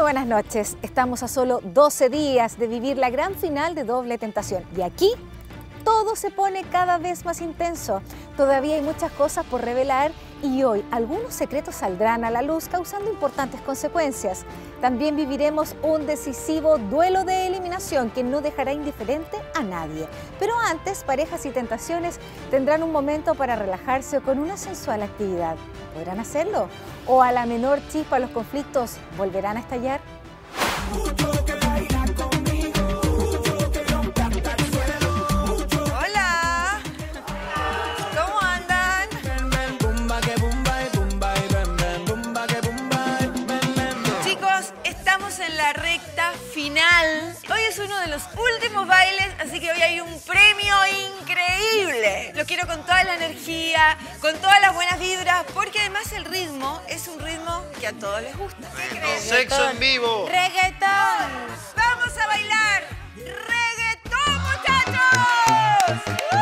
Muy buenas noches. Estamos a solo 12 días de vivir la gran final de Doble Tentación. Y aquí todo se pone cada vez más intenso. Todavía hay muchas cosas por revelar y hoy algunos secretos saldrán a la luz causando importantes consecuencias. También viviremos un decisivo duelo de eliminación que no dejará indiferente a nadie. Pero antes, parejas y tentaciones tendrán un momento para relajarse con una sensual actividad. ¿Podrán hacerlo? ¿O a la menor chispa los conflictos volverán a estallar? Los últimos bailes, así que hoy hay un premio increíble. Lo quiero con toda la energía, con todas las buenas vibras, porque además el ritmo es un ritmo que a todos les gusta. ¿Qué? Sexo en vivo. ¡Reggaetón! ¡Vamos a bailar! ¡Reggaetón, muchachos! ¡Uh!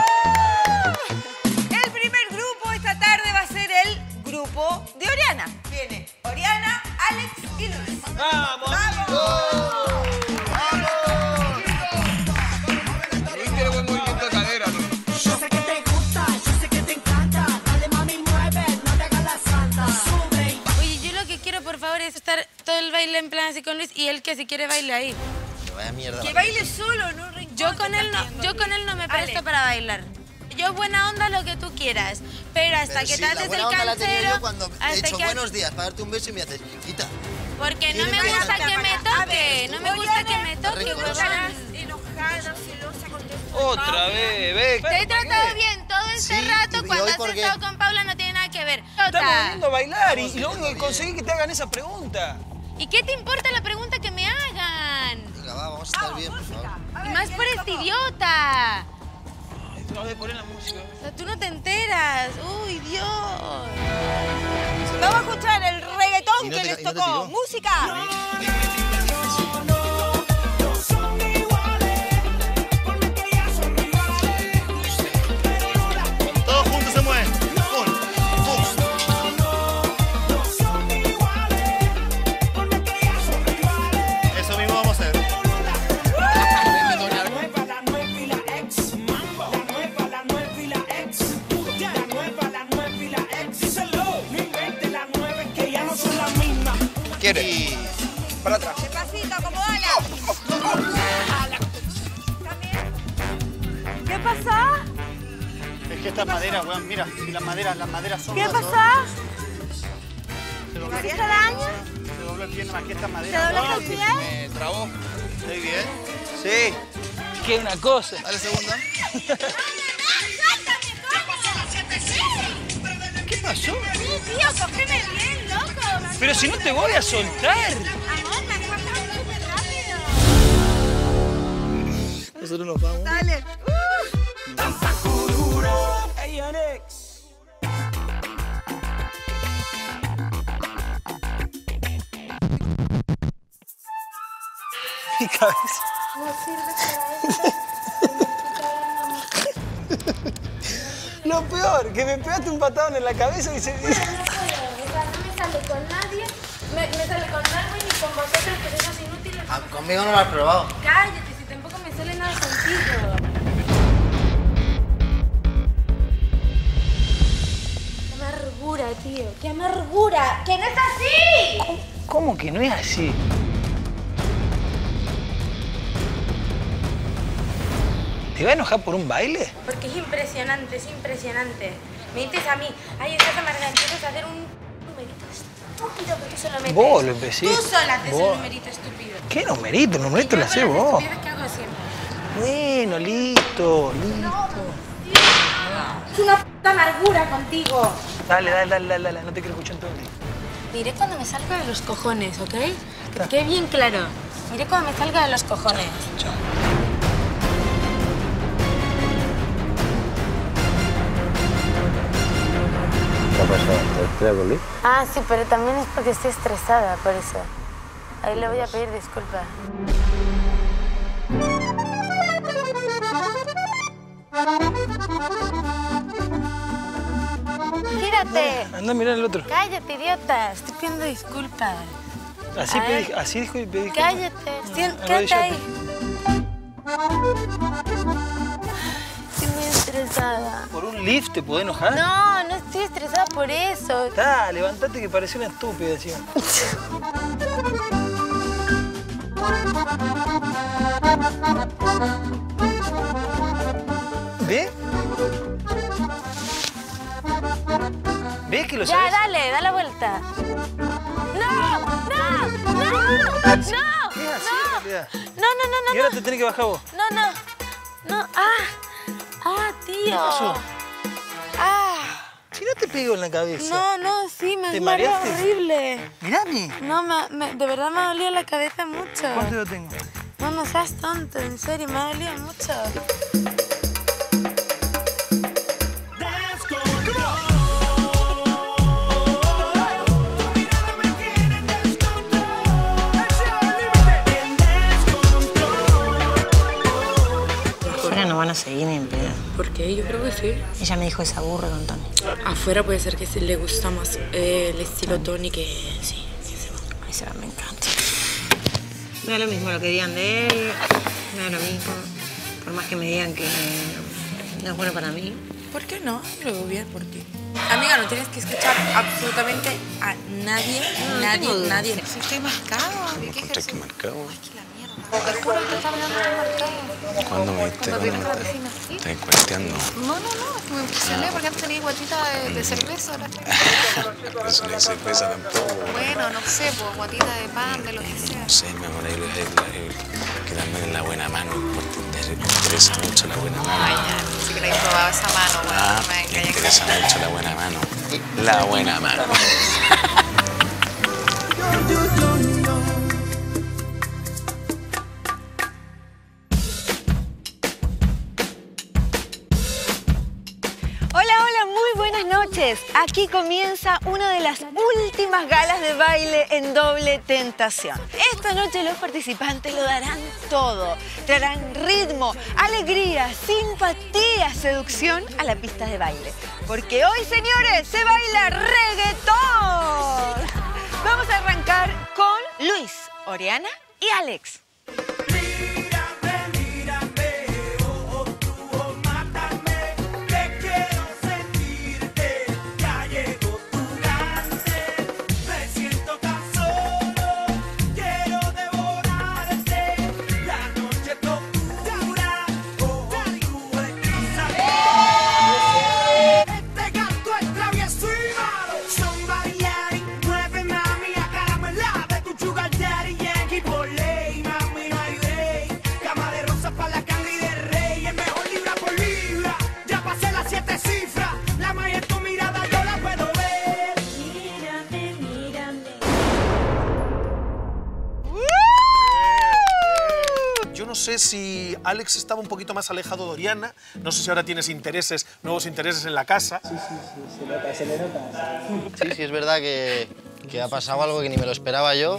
El primer grupo esta tarde va a ser el grupo de Oriana. Viene Oriana, Alex y Luis. ¡Vamos! Luis baile en plan así con Luis y él que si quiere baile ahí. Vaya mierda. Que baile solo, no rincón. Yo con él no, yo con él no me presto para bailar. Yo buena onda lo que tú quieras, pero hasta que sí, te haces buena el he cancero, yo cuando he hasta dicho que buenos días para darte un beso y me haces quita. porque no me que gusta que me toque, no me gusta que me toque, huevón. enojada, celosa con Otra vez, ve. Te he tratado bien todo este Sí, rato ¿y cuando has por qué? estado con Paula no tiene nada que ver. Estamos a bailar y, Estamos y lo único que conseguí es que te hagan esa pregunta. ¿Y qué te importa la pregunta que me hagan? Venga, va, vamos a estar bien, por favor. Y más por este idiota. Ay, otra vez poner la música. O sea, tú no te enteras. Uy, Dios. Vamos a escuchar el reggaetón no que te- les no tocó. tiró. ¡Música! Weón, mira, si las maderas, las maderas son... ¿Qué pasa? Se dobló, ¿Te daño? se dobló el pie más que estas ¿Te maderas. doblaste el pie? Me trabó. ¿Estoy bien? Sí. Que una cosa. Dale segunda. ¿Qué pasó? Tío, cógeme bien, loco. Pero si no te voy a soltar. Amor, me has pasado súper rápido. Nosotros nos vamos. Dale. Cabeza. Lo peor, que me pegaste un patadón en la cabeza y se... O sea, no me sale con nadie, me, me sale con Darwin y con vosotros, que sois inútiles. Ah, conmigo no lo has probado. Cállate, si tampoco me sale nada contigo. Qué amargura, tío, qué amargura. ¡Que no es así! ¿Cómo que no es así? ¿Te va a enojar por un baile? Porque es impresionante, es impresionante. Me dices a mí, ay, estás amarga, empiezas a hacer un numerito estúpido que tú solo metes. Vos lo empecé. Tú sola haces un numerito estúpido. ¿Qué numerito? Numerito lo haces vos. que hago siempre. Bueno, listo, listo. Es una puta amargura contigo. Dale, dale, dale, dale, dale, no te quiero escuchar entonces. Miré cuando me salga de los cojones, ¿ok? Que te quede bien claro. Miré cuando me salga de los cojones. Chao. Ah, sí, pero también es porque estoy estresada, por eso. Ahí le voy a pedir disculpas. Gírate. Anda a mirar el otro. Cállate, idiota. Estoy pidiendo disculpas. Así, pedí, así dijo y pedí. Cállate, quédate ahí. Estoy muy estresada. ¿Por un lift te podés enojar? No, no estoy estresada por eso. Da, levantate que parece una estúpida encima. ¿Ve? ¿Ves que lo Ya, sabes? dale, da la vuelta. ¡No! ¡No! ¡No! ¡No! Realidad. No, no, no, no, Y ahora no. te tenés que bajar vos. No, no. No. ¡Ah! ¡Ah, tío! ¿Qué pasó? Si no te pego en la cabeza. No, no, sí, me ¿Te mareaste? horrible. Mirame. No, me, me- de verdad me ha dolido la cabeza mucho. ¿Cuánto lo tengo? No, no seas tonto, en serio, me ha dolido mucho. No van a seguir ni en pedo. ¿Por qué? Yo creo que sí. Ella me dijo que se aburre con Tony. Afuera puede ser que sí le gusta más eh, el estilo Tony que sí. Ay, se va, me encanta. Me da lo mismo lo que digan de él, me da lo mismo. Por más que me digan que no es bueno para mí. ¿Por qué no? Lo veo bien por ti. Amiga, no tienes que escuchar absolutamente a nadie, nadie, nadie. Si estoy marcado, ¿qué ¿Encontré que marcado? Te juro que está hablando de marcado. ¿Cuándo me diste Cuando cuenta? con la. ¿Sí? Estás cuenteando. No, no, no, me impresioné porque antes tenía guatita de, de cerveza. ahora estoy- Eso no es cerveza tampoco. Bueno, no sé, pues guatita de pan, de lo que sea. No sé, mi amor, el, el, quedarme en la buena mano. Porque me interesa mucho la buena mano. Ay, ya, sí que la he probado esa mano, bueno, Ah, me interesa mucho la buena mano. La buena mano. Aquí comienza una de las últimas galas de baile en doble tentación. Esta noche los participantes lo darán todo. Traerán ritmo, alegría, simpatía, seducción a la pista de baile. Porque hoy, señores, se baila reggaetón. Vamos a arrancar con Luis, Oriana y Alex. Sé si Alex estaba un poquito más alejado de Oriana. No sé si ahora tienes intereses, nuevos intereses en la casa. Sí, sí, es verdad que, que ha pasado algo que ni me lo esperaba yo,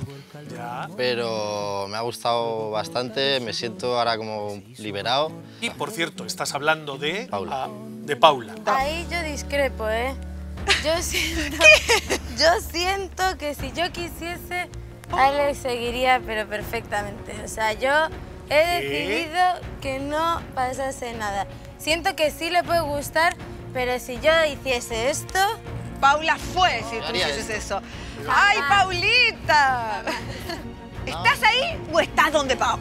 pero me ha gustado bastante, me siento ahora como liberado. Y, por cierto, estás hablando de Paula. ah, de Paula. Ahí yo discrepo, ¿eh? Yo siento, yo siento que si yo quisiese, Alex seguiría, pero perfectamente. O sea, yo he decidido que no pasase nada. Siento que sí le puede gustar, pero si yo hiciese esto... Paula fue si Yo tú hicieses eso. ¡Ay. Paulita! ¿Estás ahí o estás donde Pau?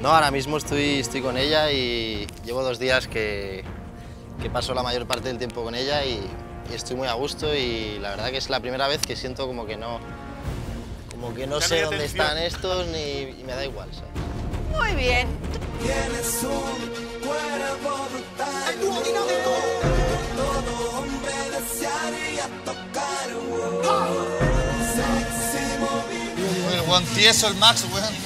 No, ahora mismo estoy, estoy con ella y llevo dos días que, que paso la mayor parte del tiempo con ella y, y estoy muy a gusto y la verdad que es la primera vez que siento como que no, como que no no sé dónde están estos ni, y me da igual, ¿sabes? Muy bien. Tienes un cuerpo brutal. El dúo dinámico. Todo hombre desearía tocar. Wow. Sexy movimiento. El Juan Tieso, el Max, weón.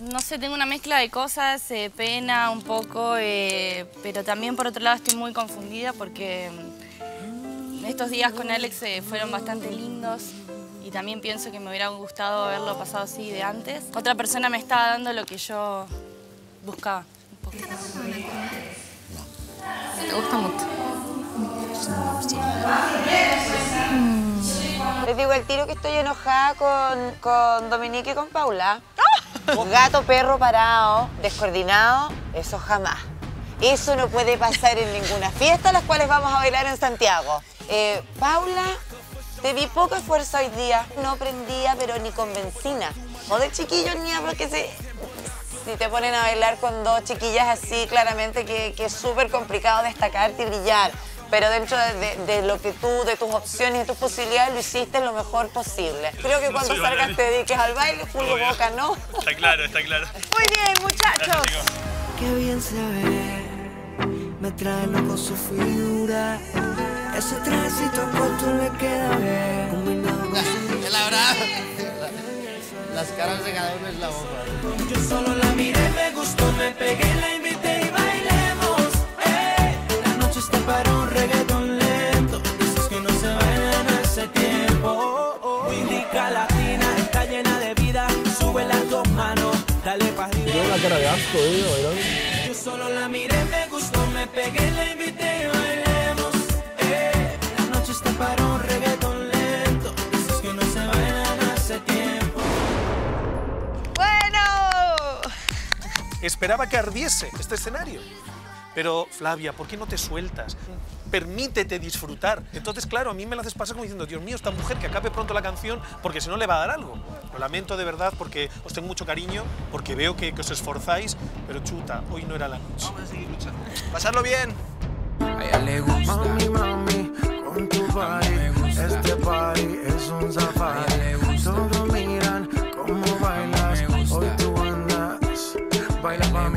No sé, tengo una mezcla de cosas, eh, pena un poco, eh, pero también por otro lado estoy muy confundida porque mm, estos días con Alex eh, fueron bastante lindos y también pienso que me hubiera gustado haberlo pasado así de antes. Otra persona me estaba dando lo que yo buscaba. un poco. ¿Te gusta mucho? Les digo el tiro que estoy enojada con, con Dominique y con Paula. Gato, perro parado, descoordinado, eso jamás. Eso no puede pasar en ninguna fiesta, las cuales vamos a bailar en Santiago. Eh, Paula, te vi poco esfuerzo hoy día. No prendía, pero ni con benzina. O de chiquillos ni a porque se... Si te ponen a bailar con dos chiquillas así, claramente que, que es súper complicado destacarte y brillar. Pero dentro de, de- de lo que tú, de tus opciones y tus posibilidades, lo hiciste lo mejor posible. Creo que No cuando salgas bailarín. te dediques al baile, full Obvio. boca, ¿no? Está claro, está claro. Muy bien, muchachos. Qué bien se ve, me trae loco su figura. Ese trajecito corto le queda bien. La verdad, las caras de cada uno es la bomba. Yo solo la miré, me gustó, me pegué, la invité para un reggaetón lento. Dices que no se bailan hace tiempo. Oh, oh. Indica latina, está llena de vida. Sube las dos manos, dale para arriba. Tiene una cara de asco, eh. Yo solo la miré, me gustó, me pegué, la invité y bailemos. Eh, la noche está para un reggaetón lento. Dices que no se bailan hace tiempo. Bueno. Esperaba que ardiese este escenario. Pero, Flavia, ¿por qué no te sueltas? Permítete disfrutar. Entonces, claro, a mí me lo haces pasar como diciendo, Dios mío, esta mujer que acabe pronto la canción, porque si no le va a dar algo. Lo lamento de verdad porque os tengo mucho cariño, porque veo que, que os esforzáis, pero chuta, hoy no era la noche. Vamos a seguir luchando. Pasarlo bien. A ella le gusta. Mami, mami, con tu body. Este party es un safari. Todos miran cómo bailas. Hoy tú andas. Baila para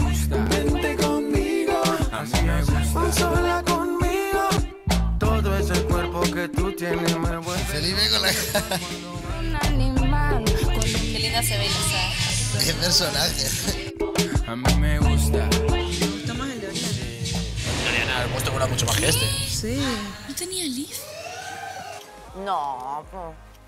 Felipe con la Un animal. Qué linda se ve Lisa. Qué personaje. A mí me gusta. Doriana, hemos tenido una mucho más que este. Sí. ¿No tenía leaf? No.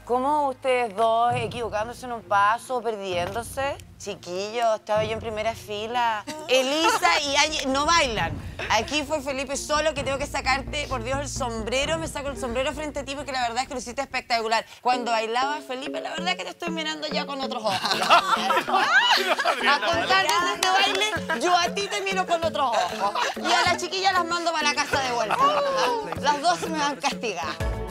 ¿Cómo ustedes dos equivocándose en un paso, perdiéndose? Chiquillos, estaba yo en primera fila. Elisa y Angie no bailan. Aquí fue Felipe solo que tengo que sacarte, por Dios, el sombrero. Me saco el sombrero frente a ti porque la verdad es que lo hiciste espectacular. Cuando bailaba Felipe, la verdad es que te estoy mirando ya con otros ojos. A contar desde este baile, yo a ti te miro con otros ojos. Y a las chiquillas las mando para la casa de vuelta. Las dos me van a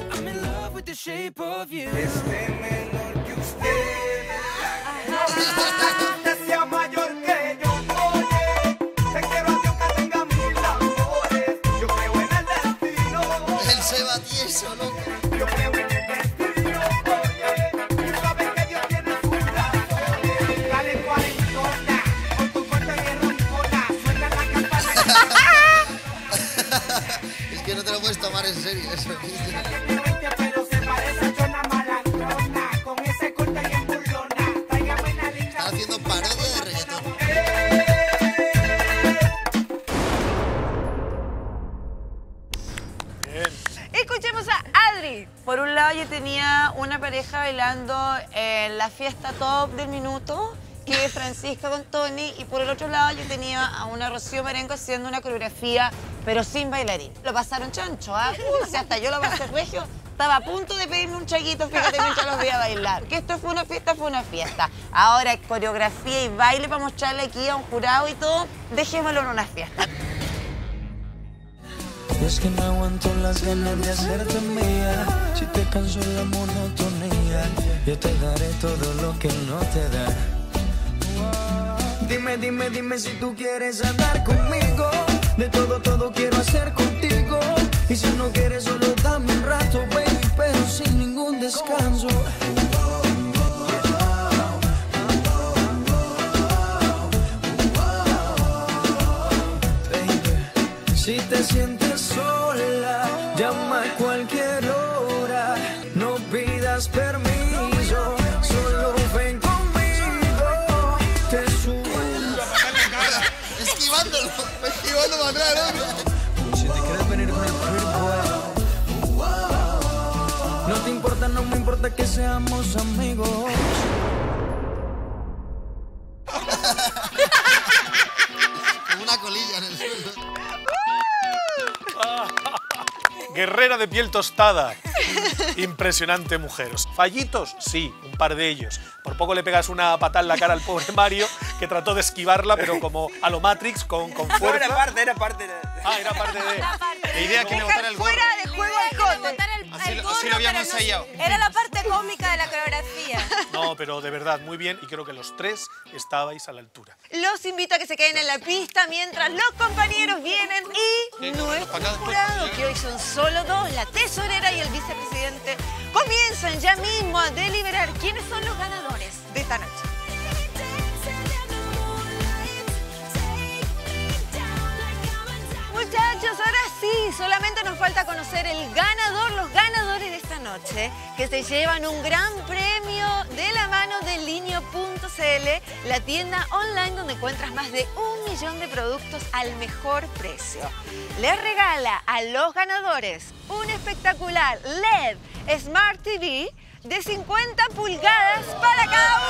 the shape of you. Este menor que usted. Usted sea mayor que yo. Oye, te quiero a ti aunque tenga mil amores. Yo creo en el destino. Él se va tieso, loco. Yo creo en el destino. Oye, tú sabes que Dios tiene. Dale cuarentona, con tu corte de roncona. Suena la campana. Es que no te lo puedes tomar en serio eso. Bailando en la fiesta top del minuto, que es Francisca con Tony, y por el otro lado yo tenía a una Rocío Marengo haciendo una coreografía, pero sin bailarín. Lo pasaron chancho, ¿ah? Uy, si hasta yo lo pasé regio. Estaba a punto de pedirme un chaguito, fíjate, mientras los veía bailar. Que esto fue una fiesta, fue una fiesta. Ahora, coreografía y baile para mostrarle aquí a un jurado y todo, dejémoslo en una fiesta. Es que no aguanto las ganas de hacerte mía. Si te canso la monotonía, yo te daré todo lo que no te da. Dime, dime, dime si tú quieres andar conmigo. De todo, todo quiero hacer contigo. Y si no quieres, solo dame un rato, baby, pero sin ningún descanso. Baby, Si te sientes sola, llama a cualquier hora. No pidas permiso, importa que seamos amigos. Una colilla en el suelo. Guerrera de piel tostada. Impresionante mujer. Fallitos, sí, un par de ellos. Por poco le pegas una patada en la cara al pobre Mario, que trató de esquivarla, pero como a lo Matrix, con, con No, fuerza. era parte, era parte de... Ah, era parte de... La idea que le botara el gorro. Fuera de juego al cote. Así, lo- así lo habíamos ensayado. Era la parte cómica de la coreografía. No, pero de verdad, muy bien, y creo que los tres estabais a la altura. Los invito a que se queden en la pista mientras los compañeros vienen y nuestro jurado, que hoy son solo dos, la tesorera y el vicepresidente, comienzan ya mismo a deliberar quiénes son los ganadores de esta noche. Muchachos, ahora sí, solamente nos falta conocer el ganador, los ganadores que se llevan un gran premio de la mano de Linio.cl, la tienda online donde encuentras más de un millón de productos al mejor precio. Les regala a los ganadores un espectacular LED Smart TV de 50 pulgadas para cada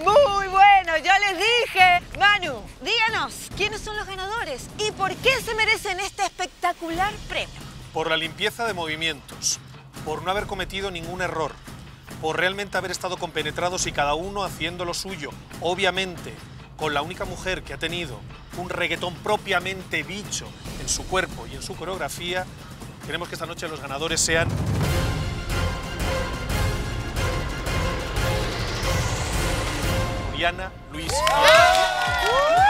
uno. Muy bueno, ya les dije. Manu, díganos, ¿quiénes son los ganadores y por qué se merecen este espectacular premio? Por la limpieza de movimientos, por no haber cometido ningún error, por realmente haber estado compenetrados y cada uno haciendo lo suyo. Obviamente, con la única mujer que ha tenido un reggaetón propiamente dicho en su cuerpo y en su coreografía, queremos que esta noche los ganadores sean Diana Luis. ¡Vengan,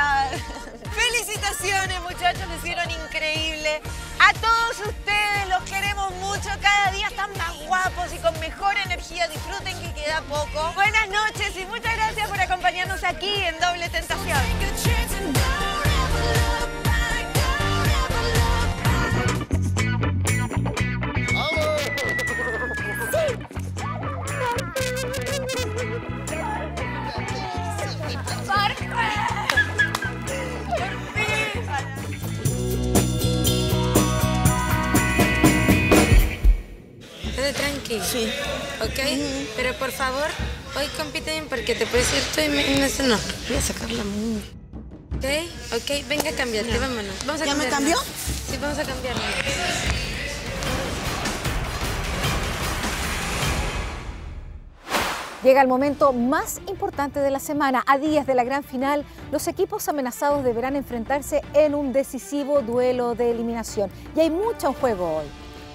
Felicitaciones, muchachos, lo hicieron increíble. A todos ustedes los queremos mucho. Cada día están más guapos y con mejor energía. Disfruten que queda poco. Buenas noches y muchas gracias por acompañarnos aquí en Doble Tentación. Tranqui. Sí. ¿Ok? Pero por favor, hoy compite bien porque te puedes ir tú y me- no sé, no. Voy a sacarla muy. ¿Ok? ¿Ok? Venga a cambiarte, vámonos. Vamos a ¿Ya me cambió? Sí, vamos a cambiarnos. Llega el momento más importante de la semana. A días de la gran final, los equipos amenazados deberán enfrentarse en un decisivo duelo de eliminación. Y hay mucho en juego hoy.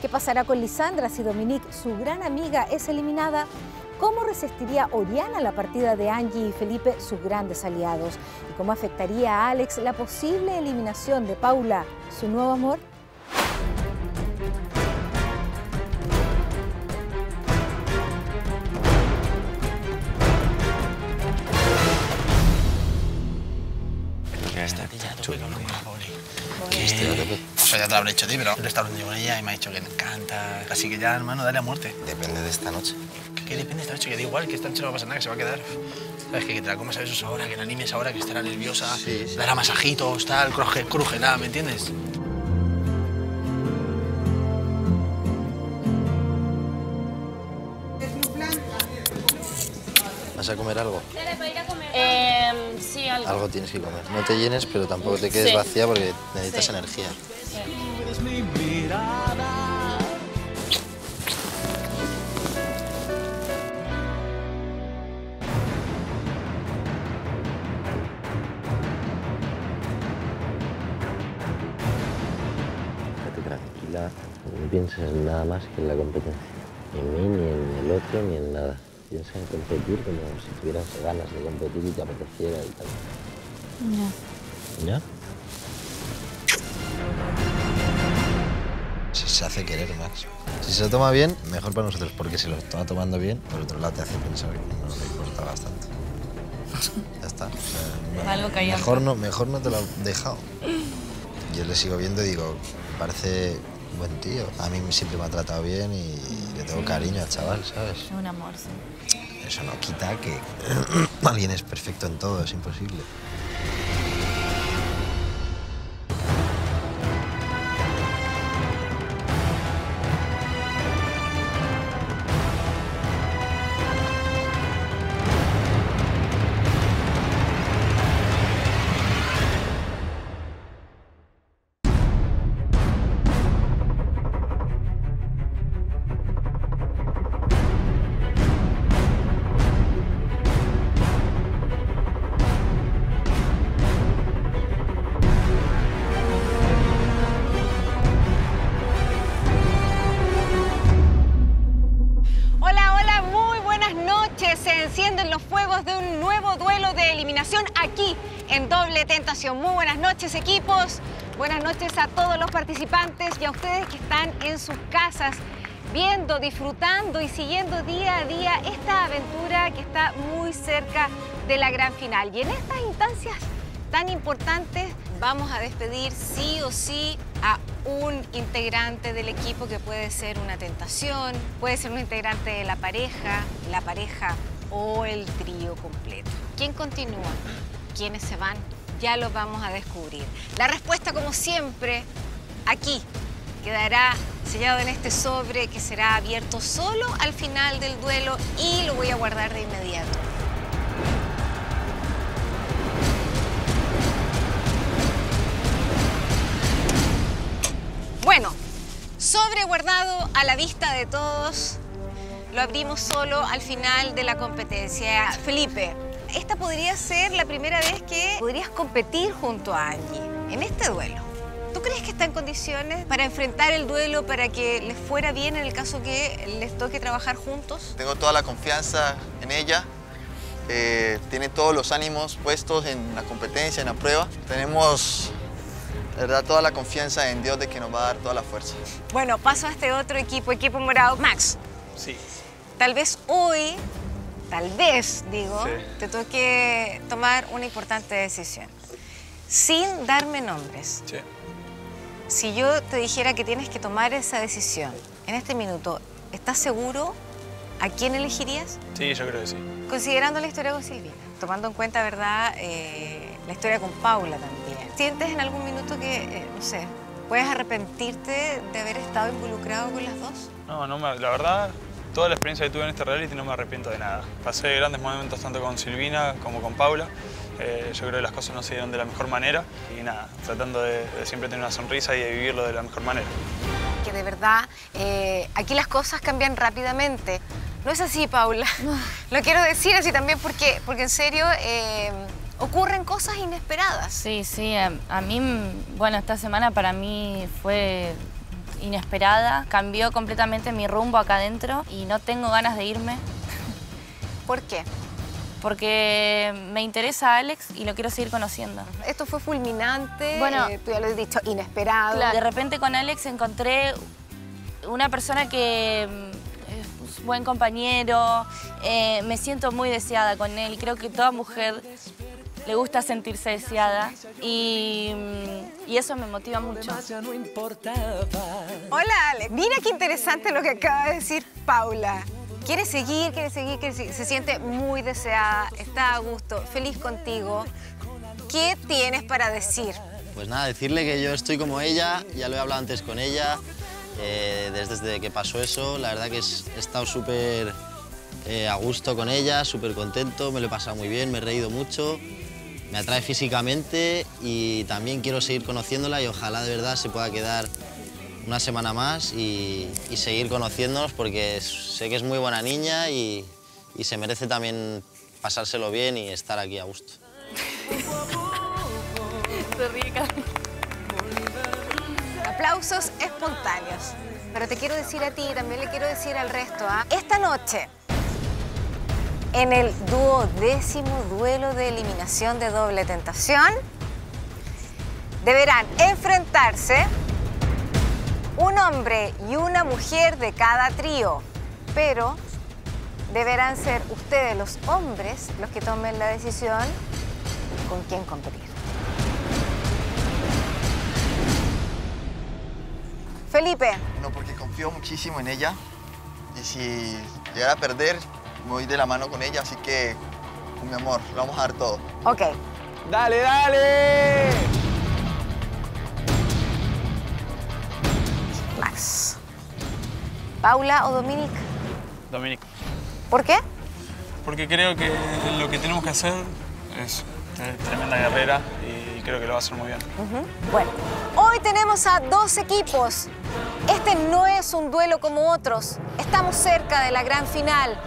¿Qué pasará con Lisandra si Dominique, su gran amiga, es eliminada? ¿Cómo resistiría Oriana la partida de Angie y Felipe, sus grandes aliados? ¿Y cómo afectaría a Alex la posible eliminación de Paula, su nuevo amor? Está sea, ya te lo habré hecho a ti, pero he estado hablando con ella y me ha dicho que le encanta. Así que ya, hermano, dale a muerte. Depende de esta noche. ¿Qué depende de esta noche? Que da igual, que esta noche no va a pasar nada, que se va a quedar. ¿Sabes? Que, que te la comas a besos ahora, que la animes ahora, que estará nerviosa, Sí, sí. dará masajitos, tal, cruje, crujerá, ¿me entiendes? ¿Vas a comer algo? Eh, sí, algo. Algo tienes que comer. No te llenes, pero tampoco te quedes Sí. vacía porque necesitas Sí. energía. Eres mi mirada. Estate tranquila, no pienses en nada más que en la competencia. Ni en mí, ni en el otro, ni en nada. Piensa en competir como si tuvieras ganas de competir y te apeteciera y tal. ¿Ya? Se, hace querer, Max. Si se lo toma bien, mejor para nosotros, porque si lo toma tomando bien, por otro lado te hace pensar que no le importa bastante. Ya está. o sea, no- Algo mejor no, mejor no te lo he dejado. Yo le sigo viendo y digo, me parece buen tío. A mí siempre me ha tratado bien y Le tengo cariño al chaval, ¿sabes? Es un amor, sí. Eso no quita que alguien es perfecto en todo, es imposible. Participantes y a ustedes que están en sus casas viendo, disfrutando y siguiendo día a día esta aventura que está muy cerca de la gran final. Y en estas instancias tan importantes vamos a despedir sí o sí a un integrante del equipo que puede ser una tentación, puede ser un integrante de la pareja, la pareja o el trío completo. ¿Quién continúa? ¿Quiénes se van? Ya lo vamos a descubrir. La respuesta, como siempre, aquí quedará sellado en este sobre que será abierto solo al final del duelo y lo voy a guardar de inmediato. Bueno, sobre guardado a la vista de todos, lo abrimos solo al final de la competencia. Felipe, esta podría ser la primera vez que podrías competir junto a Angie en este duelo. ¿Tú crees que está en condiciones para enfrentar el duelo, para que les fuera bien en el caso que les toque trabajar juntos? Tengo toda la confianza en ella. eh, tiene todos los ánimos puestos en la competencia, en la prueba. Tenemos, verdad, toda la confianza en Dios de que nos va a dar toda la fuerza. Bueno, paso a este otro equipo, equipo morado. Max, Sí. tal vez hoy, tal vez, digo, Sí. te toque tomar una importante decisión. Sin darme nombres. Sí. Si yo te dijera que tienes que tomar esa decisión en este minuto, ¿estás seguro a quién elegirías? Sí, yo creo que sí. Considerando la historia con Silvina, tomando en cuenta, ¿verdad?, eh, la historia con Paula también. ¿Sientes en algún minuto que, eh, no sé, puedes arrepentirte de haber estado involucrado con las dos? No, no me- la verdad, toda la experiencia que tuve en este reality no me arrepiento de nada. Pasé grandes momentos tanto con Silvina como con Paula. Eh, yo creo que las cosas no se dieron de la mejor manera y nada, tratando de, de siempre tener una sonrisa y de vivirlo de la mejor manera. Que de verdad, eh, aquí las cosas cambian rápidamente. No es así, Paula. Lo quiero decir así también porque, porque en serio, eh, ocurren cosas inesperadas. Sí, sí, a, a mí, bueno, esta semana para mí fue inesperada, cambió completamente mi rumbo acá adentro y no tengo ganas de irme. ¿Por qué? Porque me interesa Alex y lo quiero seguir conociendo. Esto fue fulminante, Bueno, eh, tú ya lo has dicho, inesperado. Claro, de repente con Alex encontré una persona que mm, es un buen compañero, eh, me siento muy deseada con él. Creo que toda mujer le gusta sentirse deseada y, mm, y eso me motiva mucho. Hola, Alex. Mira qué interesante lo que acaba de decir Paula. Quiere seguir, quiere seguir, quiere seguir. Se siente muy deseada, está a gusto, feliz contigo. ¿Qué tienes para decir? Pues nada, decirle que yo estoy como ella, ya lo he hablado antes con ella, eh, desde, que pasó eso, la verdad que he estado súper eh, a gusto con ella, súper contento, me lo he pasado muy bien, me he reído mucho, me atrae físicamente y también quiero seguir conociéndola y ojalá de verdad se pueda quedar una semana más y, y seguir conociéndonos porque sé que es muy buena niña y, y se merece también pasárselo bien y estar aquí a gusto. Aplausos espontáneos. Pero te quiero decir a ti y también le quiero decir al resto. ¿ah? Esta noche, en el duodécimo duelo de eliminación de doble tentación, deberán enfrentarse un hombre y una mujer de cada trío. Pero deberán ser ustedes los hombres los que tomen la decisión con quién competir. Felipe, No, porque confío muchísimo en ella. Y si llegara a perder, me voy de la mano con ella, así que, con mi amor, lo vamos a dar todo. Ok. ¡Dale, dale! Max. ¿Paula o Dominic? Dominic. ¿Por qué? Porque creo que lo que tenemos que hacer es tremenda guerrera y creo que lo va a hacer muy bien. Bueno, hoy tenemos a dos equipos. Este no es un duelo como otros. Estamos cerca de la gran final.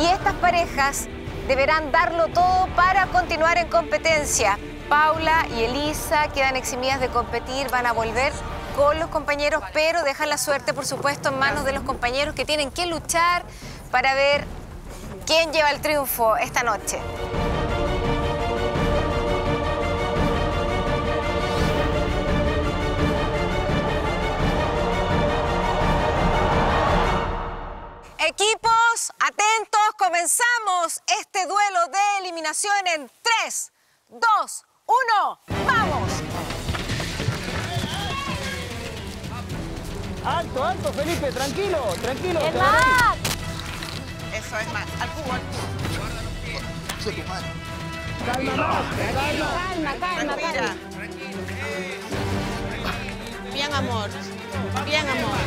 Y estas parejas deberán darlo todo para continuar en competencia. Paula y Elisa quedan eximidas de competir, van a volver con los compañeros, pero dejan la suerte, por supuesto, en manos de los compañeros que tienen que luchar para ver quién lleva el triunfo esta noche. Equipos, atentos, comenzamos este duelo de eliminación en 3, 2, 1, ¡vamos! Alto, alto, Felipe, tranquilo, tranquilo. Es más. Eso es más. Al cubo, al cubo. Calma, Max, calma. Calma, calma, Respira. calma. Bien, amor. Bien, amor.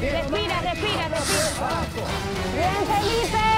Respira, respira, respira. Bien, Felipe.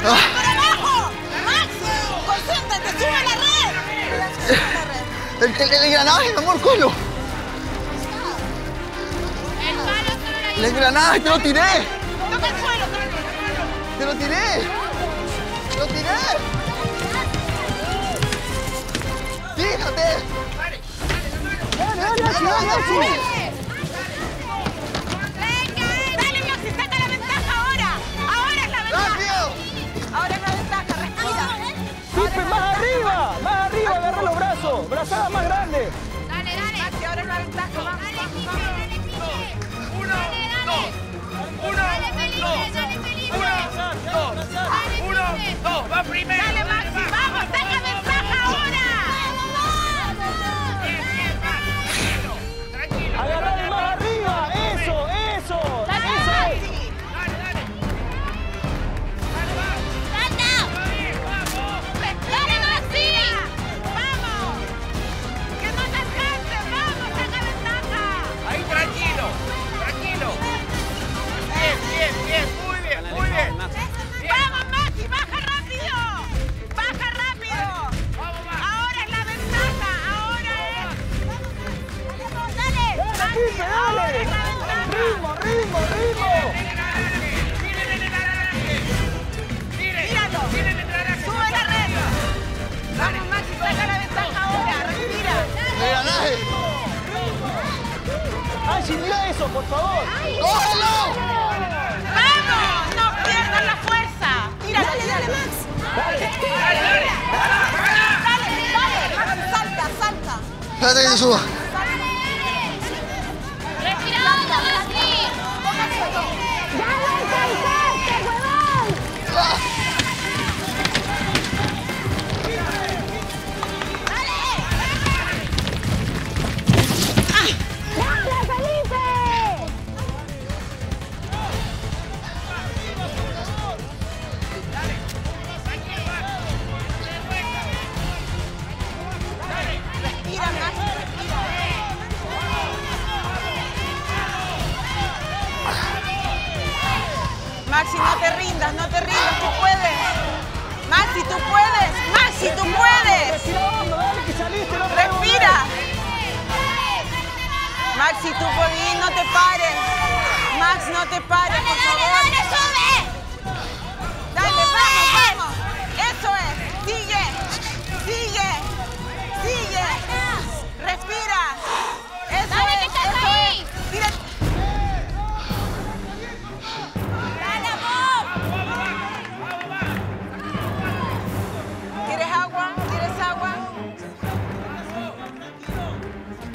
¡Arriba! ¡Por abajo! ¡Max! ¡Concéntrate! ¡Sube a la red! El, el, el mi amor, colo. El engranaje, te lo tiré. ¡Toca el suelo! Te lo tiré. Te lo tiré. Fíjate. Dale, dale, Maxi, dale, Maxi. ¡Dale, Brazada más grande. ¡Dale, dale! Maxi, ahora es la ventaja. ¡Vamos, vamos, vamos! Uno, dos, uno, dos, uno, dos, va primero. ¡Dale, Maxi! ¡Vamos! ¡Saca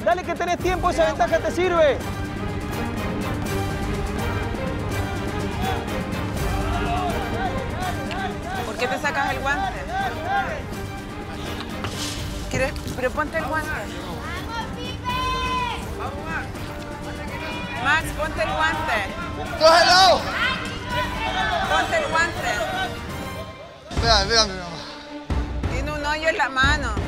dale que tenés tiempo, esa ventaja te sirve. ¿Por qué te sacas el guante? ¿Quieres? Pero ponte el guante. Max, ponte el guante. ¡Cógelo! Ponte el guante. Vean, vean. Tiene un hoyo en la mano.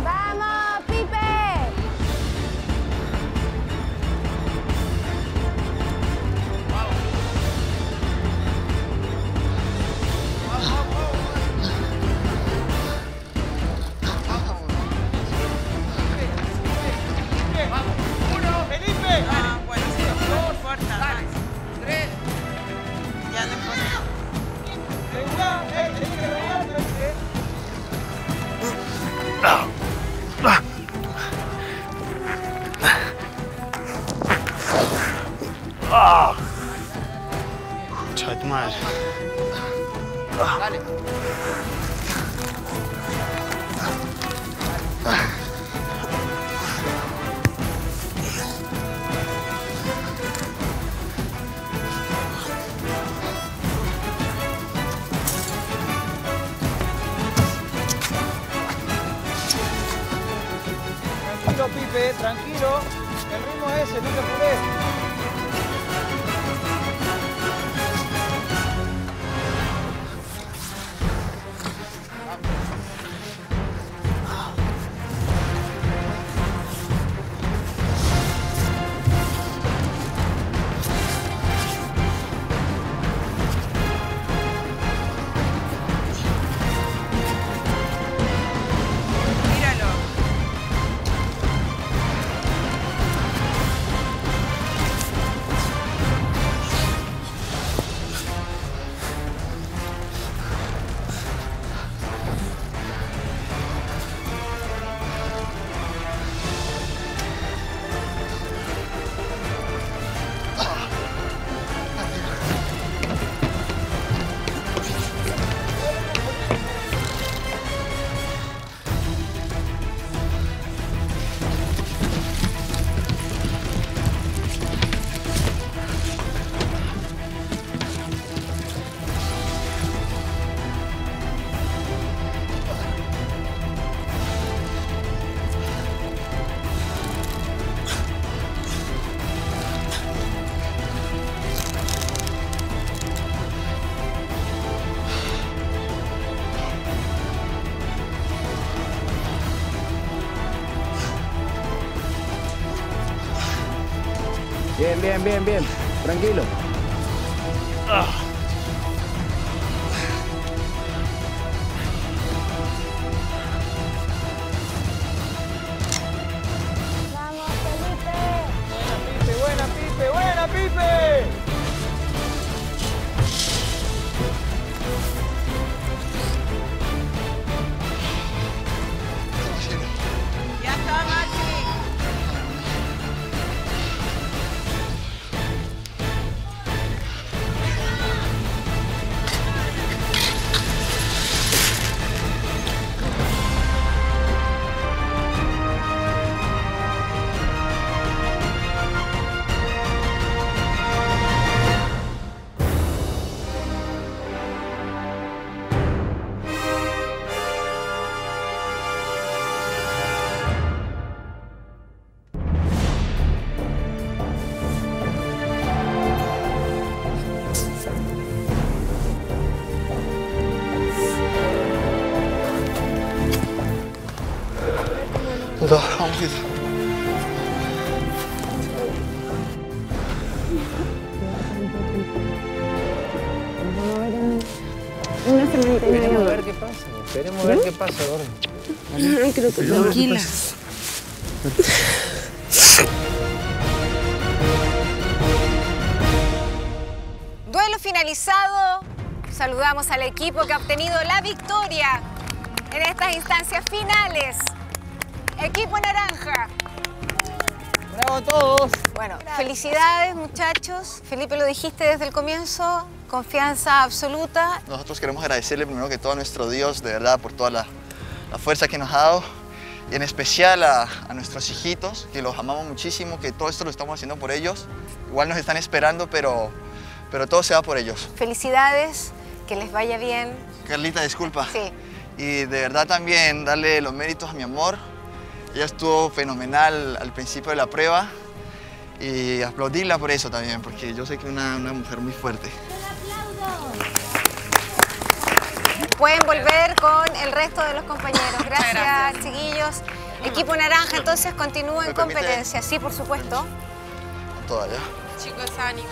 Bien, bien, bien. Tranquilo. Una y media. ver qué pasa. Esperemos a ver qué pasa, Gordo. Ay, creo que Tranquila. Duelo finalizado. Saludamos al equipo que ha obtenido la victoria en estas instancias finales. Equipo naranja. Bravo a todos. Bueno, felicidades muchachos. Felipe, lo dijiste desde el comienzo, confianza absoluta. Nosotros queremos agradecerle primero que todo a nuestro Dios, de verdad, por toda la, la fuerza que nos ha dado. y en especial a, a nuestros hijitos, que los amamos muchísimo, que todo esto lo estamos haciendo por ellos. Igual nos están esperando, pero, pero todo se va por ellos. Felicidades, que les vaya bien. Carlita, disculpa. Sí. Y de verdad también darle los méritos a mi amor. Ella estuvo fenomenal al principio de la prueba y aplaudirla por eso también, porque yo sé que es una, una mujer muy fuerte. Pueden volver con el resto de los compañeros. Gracias, chiquillos. Equipo naranja, entonces continúa en ¿Me permite? competencia. Sí, por supuesto. Toda ya. Chicos, ánimo.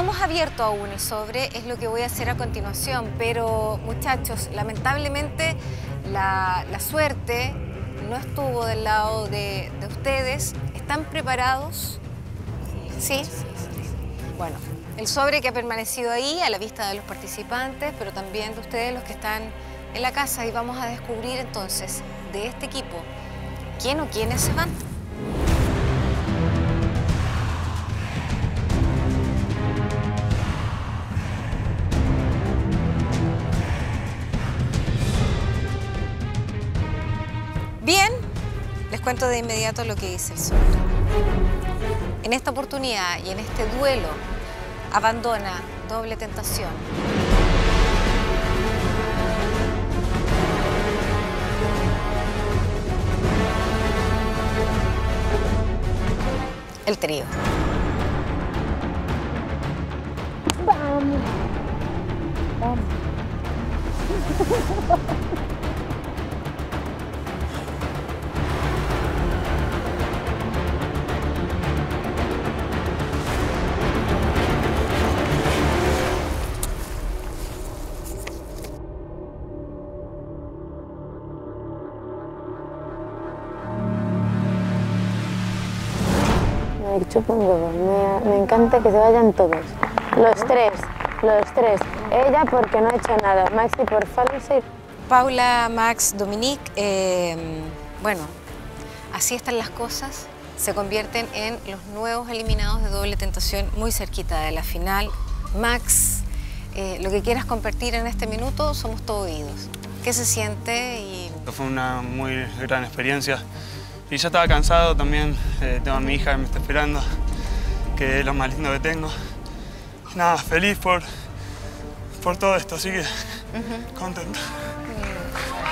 Hemos abierto aún el sobre, es lo que voy a hacer a continuación, pero muchachos, lamentablemente la, suerte no estuvo del lado de ustedes. ¿Están preparados? ¿Sí? Bueno, el sobre que ha permanecido ahí a la vista de los participantes, pero también de ustedes los que están en la casa y vamos a descubrir entonces de este equipo quién o quiénes se van. Cuento de inmediato lo que dice el sobre. En esta oportunidad y en este duelo abandona doble tentación. El trío. Chupa un huevo. Me, me encanta que se vayan todos. Los tres, los tres. Ella porque no ha hecho nada. Maxi por falsa y Paula, Max, Dominique, eh, bueno, así están las cosas. Se convierten en los nuevos eliminados de doble tentación muy cerquita de la final. Max, eh, lo que quieras compartir en este minuto, somos todo oídos. ¿Qué se siente? Y Fue una muy gran experiencia. Y ya estaba cansado también. eh, tengo a mi hija que me está esperando, que es lo más lindo que tengo. Nada, feliz por, por todo esto, así que contento.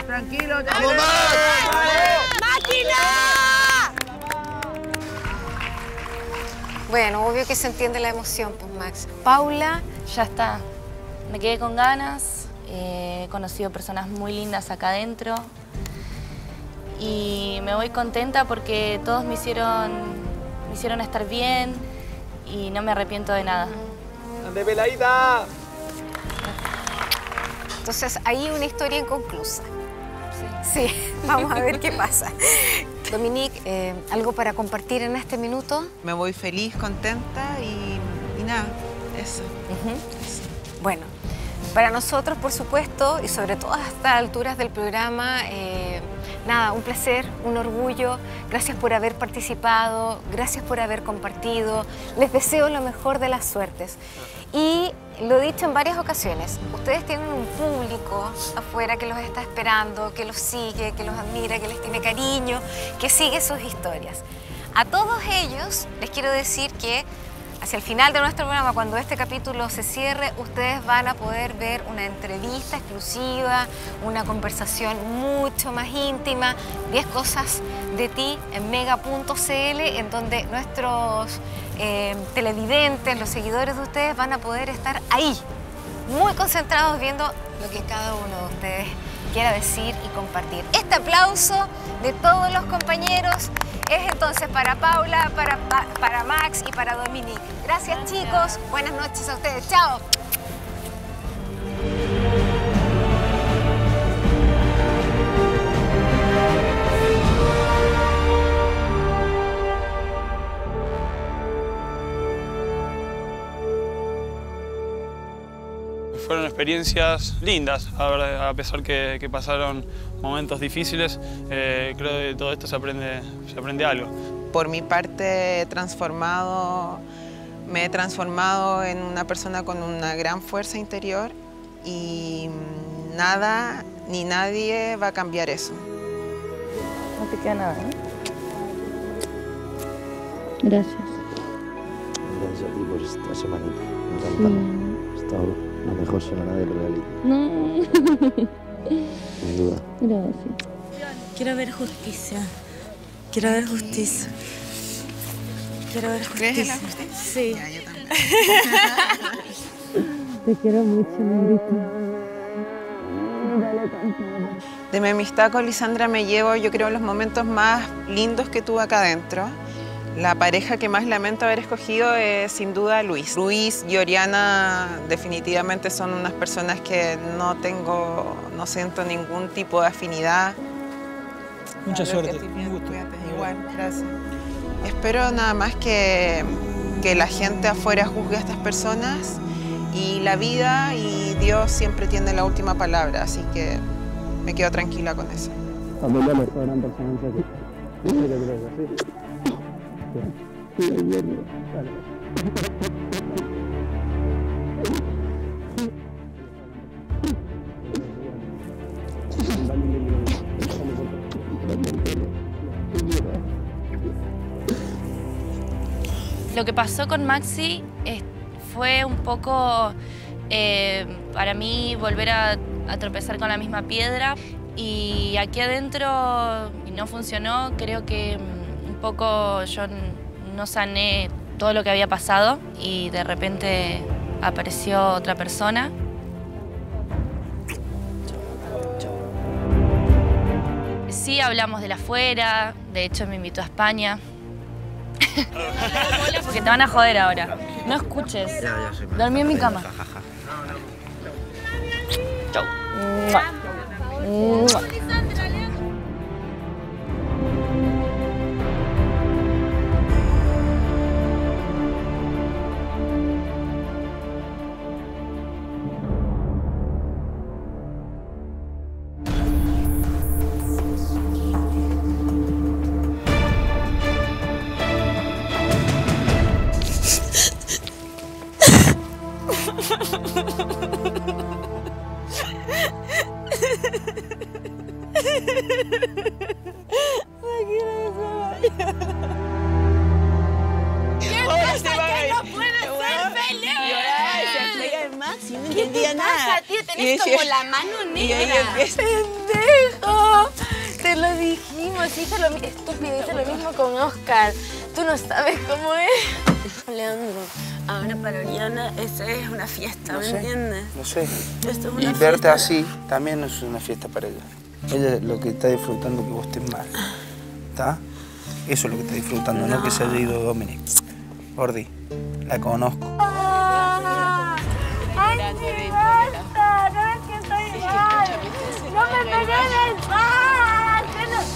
Tranquilo, ¡Vamos, ¡Máquina! bueno, obvio que se entiende la emoción, pues Max. Paula, Ya está. Me quedé con ganas. eh, he conocido personas muy lindas acá adentro. Y me voy contenta porque todos me hicieron, me hicieron estar bien y no me arrepiento de nada. ¡Ande veladita! entonces ahí una historia inconclusa. Sí, vamos a ver qué pasa. Dominique, eh, ¿algo para compartir en este minuto? Me voy feliz, contenta y, y nada, eso. Bueno, para nosotros, por supuesto, y sobre todo a estas alturas del programa, eh, nada, un placer, un orgullo. Gracias por haber participado, gracias por haber compartido. Les deseo lo mejor de las suertes. Y lo he dicho en varias ocasiones, ustedes tienen un público afuera que los está esperando, que los sigue, que los admira, que les tiene cariño, que sigue sus historias. A todos ellos les quiero decir que hacia el final de nuestro programa, cuando este capítulo se cierre, ustedes van a poder ver una entrevista exclusiva, una conversación mucho más íntima, 10 cosas de ti en mega.cl, en donde nuestros eh, televidentes, los seguidores de ustedes van a poder estar ahí, muy concentrados viendo lo que cada uno de ustedes quiera decir y compartir. Este aplauso de todos los compañeros es entonces para Paula, para, Pa- para Max y para Dominique. Gracias chicos, buenas noches a ustedes, chao. Fueron experiencias lindas, a, pesar que, que pasaron momentos difíciles, eh, creo que de todo esto se aprende, se aprende algo. Por mi parte he transformado Me he transformado en una persona con una gran fuerza interior y nada ni nadie va a cambiar eso. No te queda nada, ¿eh? Gracias. Gracias a ti por esta semanita. Encantada. Ha estado la mejor semana del reality. No. Sin duda. Gracias. Quiero ver justicia. Quiero ver justicia. Quiero ver justicia. ¿Crees en la justicia? Sí. Ya, yo también. Te quiero mucho, negrito. De mi amistad con Lisandra me llevo, yo creo, los momentos más lindos que tuve acá adentro. La pareja que más lamento haber escogido es sin duda Luis. Luis y Oriana definitivamente son unas personas que no tengo, no siento ningún tipo de afinidad. Mucha suerte. Un gusto. cuídate. Igual, gracias. Espero nada más que, que la gente afuera juzgue a estas personas y la vida y Dios siempre tiene la última palabra, así que me quedo tranquila con eso. Lo que pasó con Maxi eh, fue un poco eh, para mí volver a, a tropezar con la misma piedra. Y aquí adentro no funcionó, creo que mm, un poco yo no sané todo lo que había pasado y de repente apareció otra persona. Sí hablamos del afuera, de hecho me invitó a España. Porque te van a joder ahora. No escuches. Dormí en mi cama. Chau. Es Y verte fiesta. así también es una fiesta para ella. Ella lo que está disfrutando que vos estés mal. ¿Está? Eso es lo que está disfrutando, no, que se haya ido Dominic. Gordi, la conozco. ¡Ay, sí, basta! ¿No ves que estoy mal? ¡No me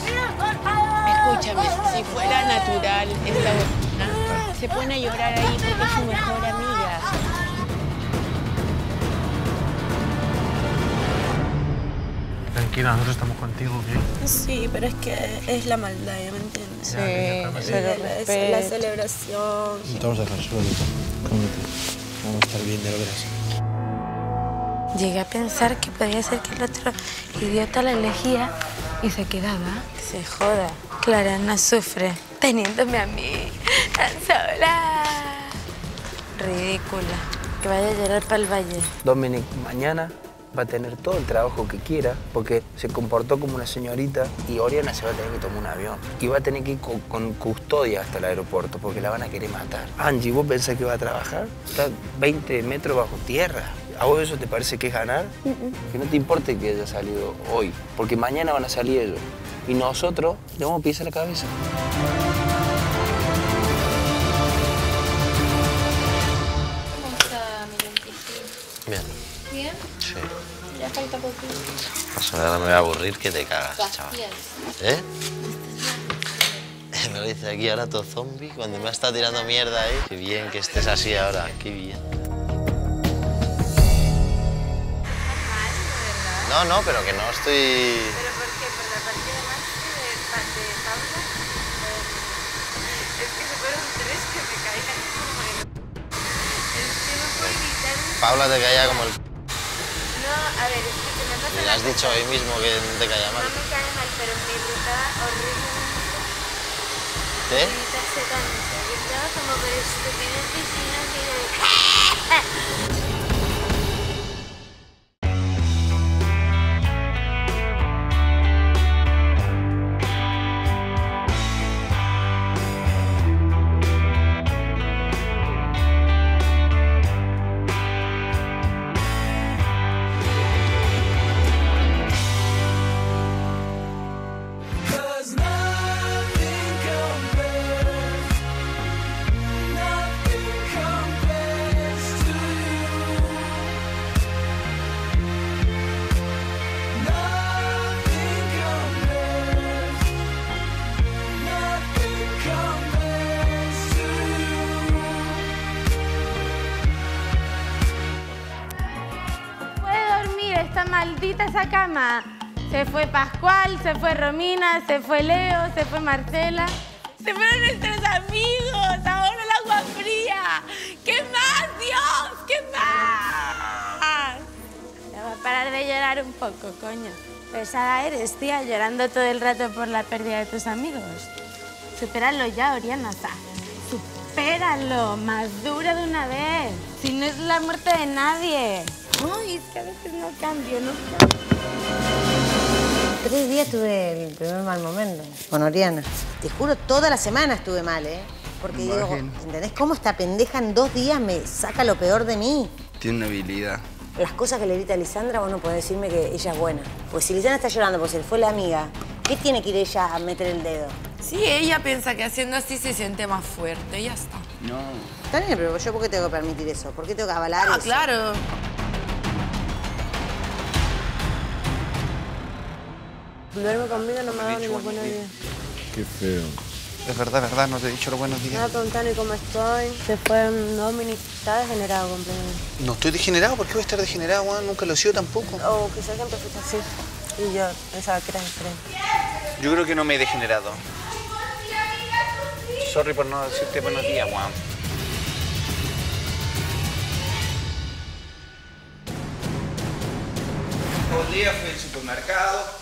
quiero, por favor! Escúchame, si fuera natural esta buena, se pone a llorar ahí porque es su mejor amiga. Tranquila, nosotros estamos contigo, ¿ok? Sí, pero es que es la maldad, ¿ya me entiendes? Sí, cálmate. Es la- la celebración. No te vamos a dejar solo. Vamos a estar bien, ya lo verás. Llegué a pensar que podría ser que el otro idiota la elegía y se quedaba. Se joda. Clara no sufre teniéndome a mí tan sola. Ridícula. Que vaya a llorar para el valle. Dominic mañana va a tener todo el trabajo que quiera porque se comportó como una señorita y Oriana se va a tener que tomar un avión y va a tener que ir co- con, custodia hasta el aeropuerto porque la van a querer matar. Angie, ¿vos pensás que va a trabajar? Está 20 metros bajo tierra. ¿A vos eso te parece que es ganar? Que no te importe que haya salido hoy, porque mañana van a salir ellos. Y nosotros le vamos a pisar la cabeza. ¿Cómo está mi lenticilla? Bien. ¿Bien? Ya falta poquito. Pues ahora me voy a aburrir que te cagas, chaval. ¿Eh? Me lo dice aquí ahora todo zombie cuando me ha estado tirando mierda ahí. Qué bien que estés así ahora, qué bien. No, no, pero que no estoy... por qué? ¿Por la partida de Maxi de, de Paula? Es que se fueron tres que me caían como Paula te caía como el... No, a ver, es que me pasa la has dicho hoy mismo que no te caía mal. No me cae mal, pero me irrita horriblemente. ¿Qué? Me irrita ese tanto. Yo estaba como por estupideces y no sé maldita esa cama. Se fue Pascual, se fue Romina, se fue Leo, se fue Marcela. Se fueron nuestros amigos, ahora el agua fría. ¿Qué más, Dios? ¿Qué más? Ya va a parar de llorar un poco, coño. Pesada eres, tía, llorando todo el rato por la pérdida de tus amigos. Supéralo ya, Oriana, sea, supéralo, madura de una vez. Si no es la muerte de nadie. Ay, es que a veces no cambio, no cambio. Tres días tuve el primer mal momento con Oriana. Te juro, toda la semana estuve mal, ¿eh? Porque digo. ¿entendés cómo esta pendeja en dos días me saca lo peor de mí? Tiene una habilidad. Las cosas que le grita a Lisandra, vos no podés decirme que ella es buena. Pues si Lisandra está llorando porque se le fue la amiga, ¿qué tiene que ir ella a meter el dedo? Sí, ella piensa que haciendo así se siente más fuerte, y ya está. No. Está bien, pero yo ¿por qué tengo que permitir eso? ¿Por qué tengo que avalar Ah, eso? claro. Duerme conmigo, no me ha dado ni los buenos días. Qué feo. Es verdad, verdad, no te he dicho los buenos Me días. va a preguntar ni cómo estoy. Se fue Dominic, está degenerado completamente. No estoy degenerado, ¿por qué voy a estar degenerado, weón? Nunca lo he sido tampoco. O quizás siempre fuiste así. Y yo pensaba que eras diferente. Yo creo que no me he degenerado. Sorry por no decirte buenos días, weón. Un día fui al supermercado.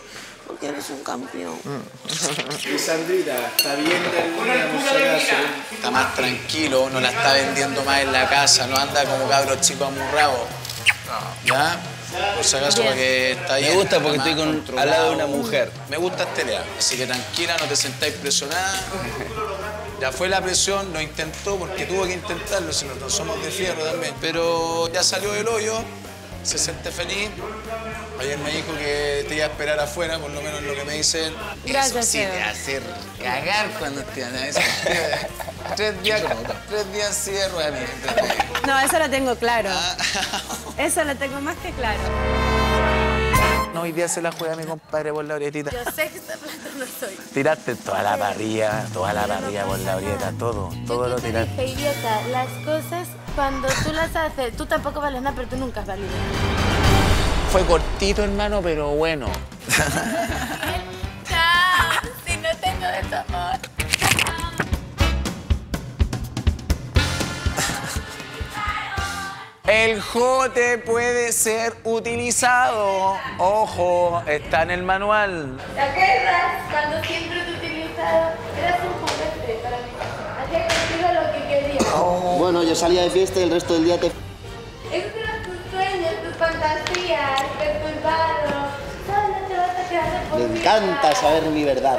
un campeón. Sandrita, está bien Está más tranquilo, no la está vendiendo más en la casa, no anda como cabro chico amurrado. ¿Ya? Por si acaso, porque está Me bien. gusta está porque estoy con- al lado de una mujer. Me gusta este lea. Así que tranquila, no te sentáis presionada. Ya fue la presión, lo intentó porque tuvo que intentarlo, si nosotros somos de fierro también. Pero ya salió del hoyo, se siente feliz. Ayer me dijo que te iba a esperar afuera, por lo menos lo que me dicen. Gracias, Eso sí, de hacer cagar cuando te eso. Tres días, tres días cierro a mí. No, eso lo tengo claro. Eso lo tengo más que claro. No, hoy día se la juega mi compadre por la orietita. Yo sé que esta plata no soy. Tiraste toda la parrilla, toda la parrilla por la orieta, todo, todo lo tiraste. Idiota, las cosas cuando tú las haces, tú tampoco vales nada, pero tú nunca has valido. Fue cortito, hermano, pero bueno. Chao, si no tengo de tu amor. El jote puede ser utilizado. Ojo, está en el manual. ¿Te acuerdas cuando siempre te he utilizado? Eras un juguete para mí. Hacía contigo lo Bueno, yo salía de fiesta y el resto del día te... Esos eran tus sueños, tus fantasías, te Me encanta saber mi verdad.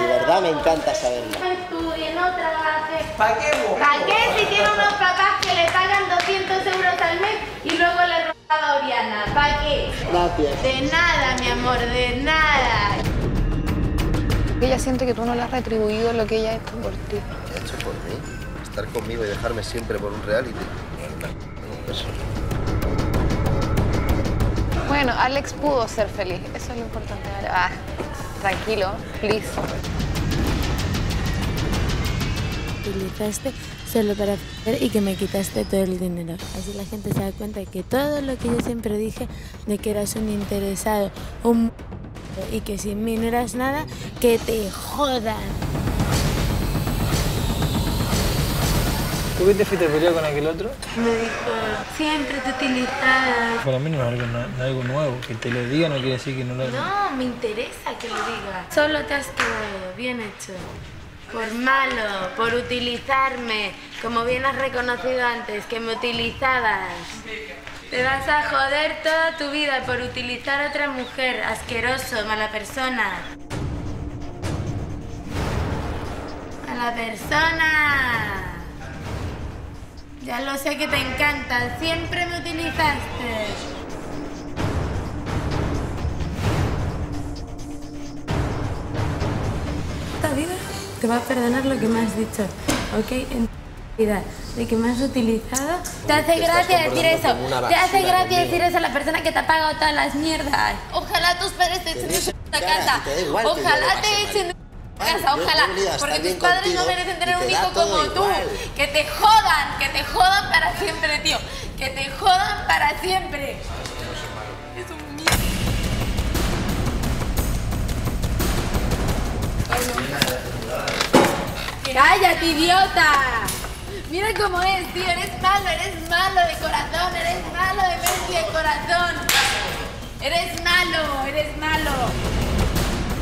Mi verdad me encanta saberla. No estudie, no trabaje. ¿Para qué vos? ¿Para qué si tiene unos papás que le pagan 200 euros al mes y luego le roban a Oriana? ¿Para qué? Gracias. De nada, mi amor, de nada. Ella siente que tú no le has retribuido lo que ella ha hecho por ti. ¿Qué ha hecho por mí? Estar conmigo y dejarme siempre por un reality. Eso. Bueno, Alex pudo ser feliz. Eso es lo importante. Ah, tranquilo, please. utilizaste solo para hacer y que me quitaste todo el dinero. Así la gente se da cuenta de que todo lo que yo siempre dije, de que eras un interesado, un y que sin mí no eras nada, que te jodan. ¿Tú qué te fuiste a pelear con aquel otro? Me dijo, siempre te utilizaba. Para mí no es algo, no- algo nuevo. Que te lo diga no quiere decir que no lo No, me interesa que lo digas. Solo te has quedado bien hecho. Por malo, por utilizarme, como bien has reconocido antes, que me utilizabas. Te vas a joder toda tu vida por utilizar a otra mujer, asqueroso, mala persona. Mala persona. Ya lo sé que te encanta, siempre me utilizaste. Esta vida te va a perdonar lo que me has dicho, ¿ok? En tu vida, de que me has utilizado. Te hace gracia decir eso. Te hace gracia conmigo. decir eso a la persona que te ha pagado todas las mierdas. Ojalá tus padres te echen de cara, casa. Ojalá te echen de casa, ojalá. Porque tus padres no merecen tener te un hijo como tú. igual. Que te jodan, que te jodan para siempre, tío. Que te jodan para siempre. Es un mierda. ¡Cállate, idiota! Mira cómo es, tío. Eres malo, eres malo de corazón, eres malo de mente y de corazón. Eres malo, eres malo.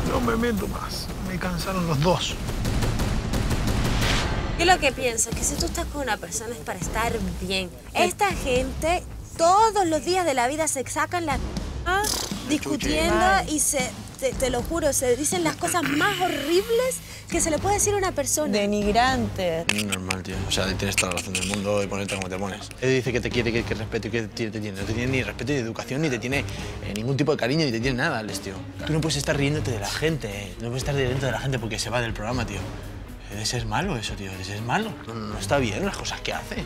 No me meto más. Me cansaron los dos. Yo lo que pienso es que si tú estás con una persona es para estar bien. Esta gente todos los días de la vida se sacan la ah, discutiendo y se, te, te lo juro, se dicen las cosas más horribles que se le puede decir a una persona. Denigrante. Normal, tío. O sea, tienes toda la razón del mundo de ponerte como te pones. Él dice que te quiere, que, que respeto y que te, te tiene. No te tiene ni respeto ni educación, ni te tiene eh, ningún tipo de cariño, ni te tiene nada, Alex, tío. Tú no puedes estar riéndote de la gente, eh. No puedes estar riéndote de la gente porque se va del programa, tío. Ese es malo eso, tío. Ese es malo. No, no, no está bien las cosas que hace.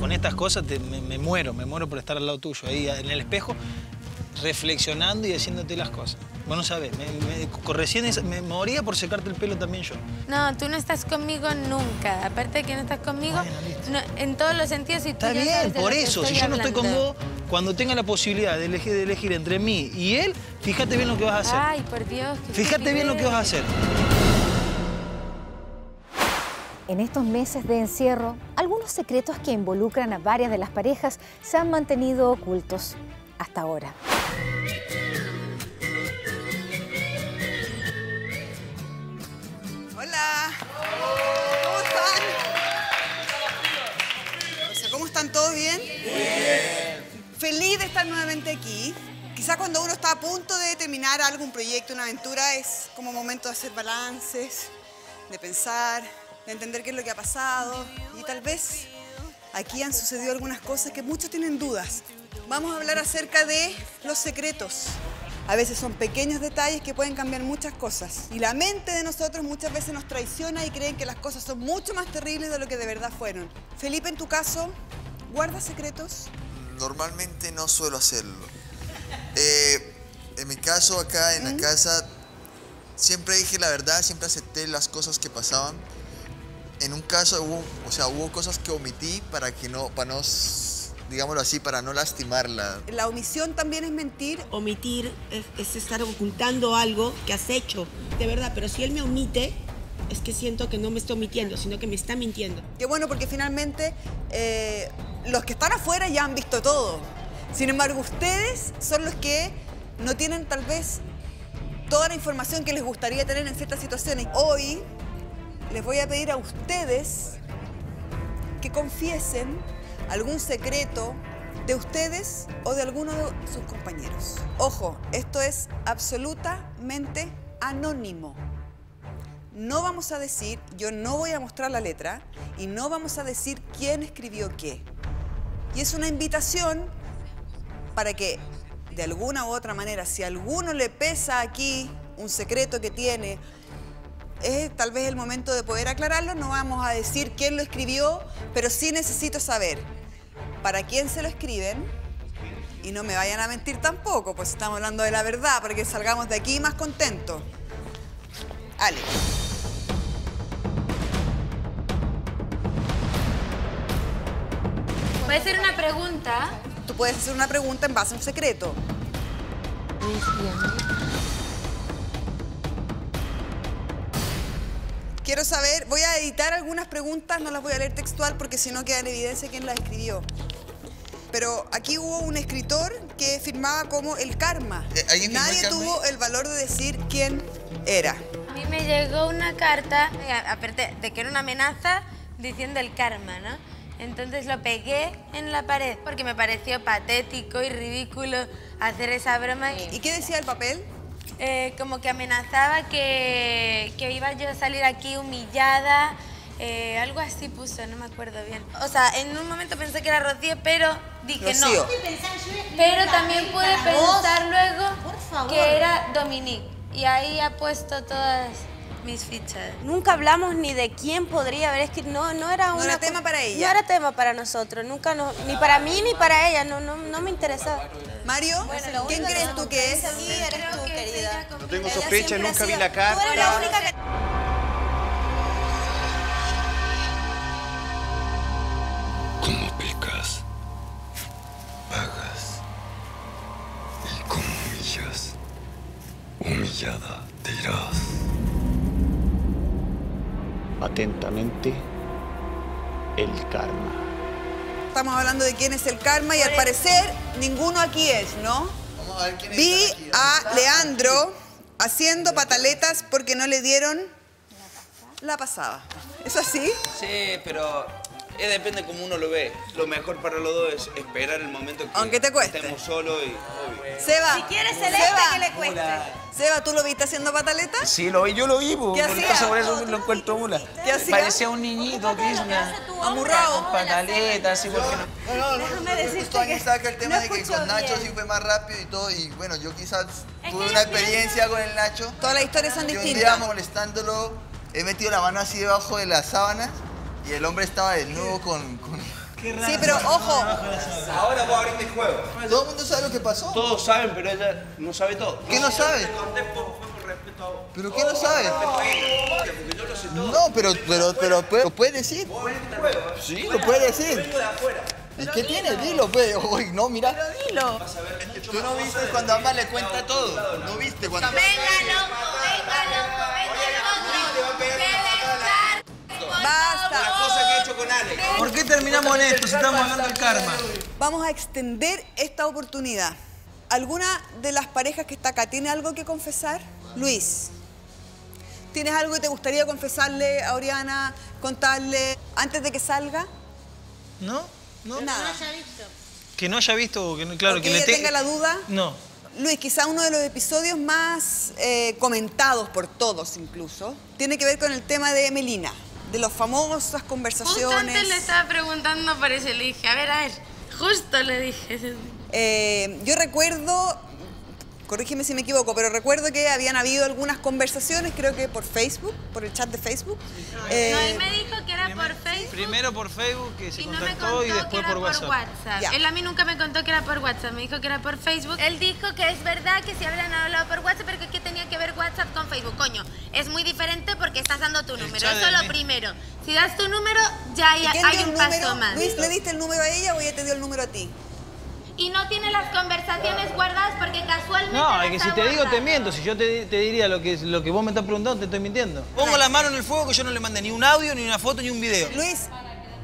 Con estas cosas te- me, me muero, me muero por estar al lado tuyo, ahí en el espejo, reflexionando y haciéndote las cosas. Vos no sabés, me, me- con- recién es- me moría por secarte el pelo también yo. No, tú no estás conmigo nunca. Aparte de que no estás conmigo, no- en todos los sentidos. Y tú Está bien, por eso. Si estoy yo no estoy con vos, cuando tenga la posibilidad de elegir, de elegir entre mí y él, fíjate bien lo que vas a hacer. Ay, por Dios. Fíjate bien lo que vas a hacer. En estos meses de encierro, algunos secretos que involucran a varias de las parejas se han mantenido ocultos hasta ahora. Hola. ¿Cómo están? O sea, ¿Cómo están todos bien? Bien. Feliz de estar nuevamente aquí. Quizás cuando uno está a punto de terminar algún proyecto, una aventura, es como momento de hacer balances, de pensar, de entender qué es lo que ha pasado. Y tal vez aquí han sucedido algunas cosas que muchos tienen dudas. Vamos a hablar acerca de los secretos. A veces son pequeños detalles que pueden cambiar muchas cosas. Y la mente de nosotros muchas veces nos traiciona y creen que las cosas son mucho más terribles de lo que de verdad fueron. Felipe, en tu caso, ¿guardas secretos? Normalmente no suelo hacerlo. Eh, en mi caso, acá en la casa, siempre dije la verdad, siempre acepté las cosas que pasaban. En un caso hubo, o sea, hubo cosas que omití para que no, para no, digámoslo así, para no lastimarla. La omisión también es mentir. Omitir es, es estar ocultando algo que has hecho, de verdad, pero si él me omite, es que siento que no me está omitiendo, sino que me está mintiendo. Qué bueno, porque finalmente eh, los que están afuera ya han visto todo. Sin embargo, ustedes son los que no tienen tal vez toda la información que les gustaría tener en ciertas situaciones. Hoy les voy a pedir a ustedes que confiesen algún secreto de ustedes o de alguno de sus compañeros. Ojo, esto es absolutamente anónimo. No vamos a decir, yo no voy a mostrar la letra y no vamos a decir quién escribió qué. Y es una invitación para que de alguna u otra manera, si a alguno le pesa aquí un secreto que tiene, es tal vez el momento de poder aclararlo. No vamos a decir quién lo escribió, pero sí necesito saber para quién se lo escriben Y no me vayan a mentir tampoco, pues estamos hablando de la verdad, para que salgamos de aquí más contentos. Alex. ¿Puede ser una pregunta? Tú puedes hacer una pregunta en base a un secreto. Quiero saber, voy a editar algunas preguntas, no las voy a leer textual porque si no queda en evidencia quién las escribió. Pero aquí hubo un escritor que firmaba como el karma. Eh, ¿alguien firmó el Nadie karma? tuvo el valor de decir quién era. A mí me llegó una carta, eh, aparte de que era una amenaza, diciendo el karma, ¿no? Entonces lo pegué en la pared porque me pareció patético y ridículo hacer esa broma. ¿Y qué decía el papel? Eh, como que amenazaba que, que iba yo a salir aquí humillada, eh, algo así puso, no me acuerdo bien. O sea, en un momento pensé que era Rocío, pero dije Rocío. no. Pero también pude pensar luego que era Dominique. Y ahí ha puesto todas mis fichas. Nunca hablamos ni de quién podría haber escrito. No, no era No una era tema para ella. No era tema para nosotros. Nunca nos, ni para mí ni para ella. No, no, no me interesaba. Mario, ¿quién crees tú que es? Sí, eres tú, querida. No tengo sospecha, nunca vi la carta. Tú eres la única que... Estamos hablando de quién es el karma y al parecer ninguno aquí es, ¿no? Vamos a ver quién es Vi aquí. a Leandro haciendo pataletas porque no le dieron la pasada. ¿Es así? Sí, pero eh, depende cómo uno lo ve. Lo mejor para los dos es esperar el momento que Aunque te cueste. estemos solos y obvio. Seba. Si quieres celeste, Seba. que le cueste. Seba, ¿tú lo viste haciendo pataletas? Sí, lo vi, yo lo vi, po, ¿Qué por hacía? eso, por eso lo encuentro mula. ¿Qué hacía? Parecía un niñito Disney. Amurrado. Con pataletas, así porque no. No, no, no, Déjame decirte aquí que saca el tema no de que con Nacho bien. sí fue más rápido y todo. Y bueno, yo quizás Es tuve una yo experiencia con el Nacho. Todas las historias son que Un día distintas. molestándolo, he metido la mano así debajo de las sábanas y el hombre estaba desnudo con... con... Sí, pero ojo. Ahora voy a abrir mi juego. Todo el mundo sabe lo que pasó. Todos saben, pero ella no sabe todo. ¿Qué no sabe? Te conté por, fue por respeto a vos. ¿Pero qué no sabe? Porque yo lo sé todo. No, pero, pero, pero, pero lo puedes decir. Sí, lo puedes decir. ¿Y qué tiene? Dilo, pues. Uy, no, mira. Dilo. Tú no viste cuando Amba le cuenta todo. No viste cuando... Basta. La cosa que he hecho con Alex. ¿Por qué terminamos en esto si estamos hablando del karma? Vamos a extender esta oportunidad. ¿Alguna de las parejas que está acá tiene algo que confesar? Luis, ¿tienes algo que te gustaría confesarle a Oriana, contarle antes de que salga? ¿No? ¿No? Nada. Que no haya visto, que no, claro, ¿O que, que le ella te- tenga la duda? No. Luis, quizá uno de los episodios más eh, comentados por todos incluso, tiene que ver con el tema de Melina, de las famosas Justo antes conversaciones. le estaba preguntando por eso le dije, a ver, a ver, justo le dije. Eh, yo recuerdo, corrígeme si me equivoco, pero recuerdo que habían habido algunas conversaciones, creo que por Facebook, por el chat de Facebook. Eh, no, él me dijo por Facebook Primero por Facebook, que se y no me contactó, contó y después que era por WhatsApp. WhatsApp. Ya. Él a mí nunca me contó que era por WhatsApp, me dijo que era por Facebook. Él dijo que es verdad que si habían hablado por WhatsApp, pero que qué tenía que ver WhatsApp con Facebook. Coño, es muy diferente porque estás dando tu número, eso del lo primero. Si das tu número, ya hay, ¿y quién hay un el paso número? más. Luis, ¿le diste el número a ella o ella te dio el número a ti? Y no tiene las conversaciones guardadas porque casualmente No, es que si te digo te miento. Si yo te, te diría lo que, lo que vos me estás preguntando, te estoy mintiendo. Pongo la mano en el fuego que yo no le mandé ni un audio, ni una foto, ni un video. Luis,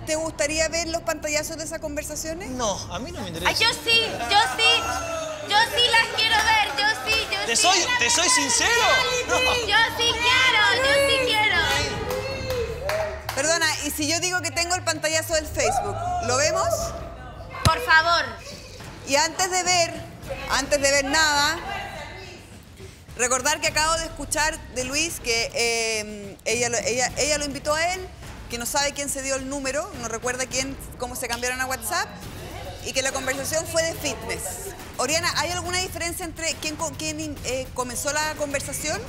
¿te gustaría ver los pantallazos de esas conversaciones? No, a mí no me interesa. Ay, yo sí, yo sí, yo sí las quiero ver, yo sí, yo ¿Te sí. soy- te soy sincero? No. Yo sí quiero, yo sí quiero. Perdona, y si yo digo que tengo el pantallazo del Facebook, ¿lo vemos? Por favor. Y antes de ver, antes de ver nada, recordar que acabo de escuchar de Luis que eh, ella, ella, ella lo invitó a él, que no sabe quién se dio el número, no recuerda quién, cómo se cambiaron a WhatsApp, y que la conversación fue de fitness. Oriana, ¿hay alguna diferencia entre quién, con quién eh, comenzó la conversación?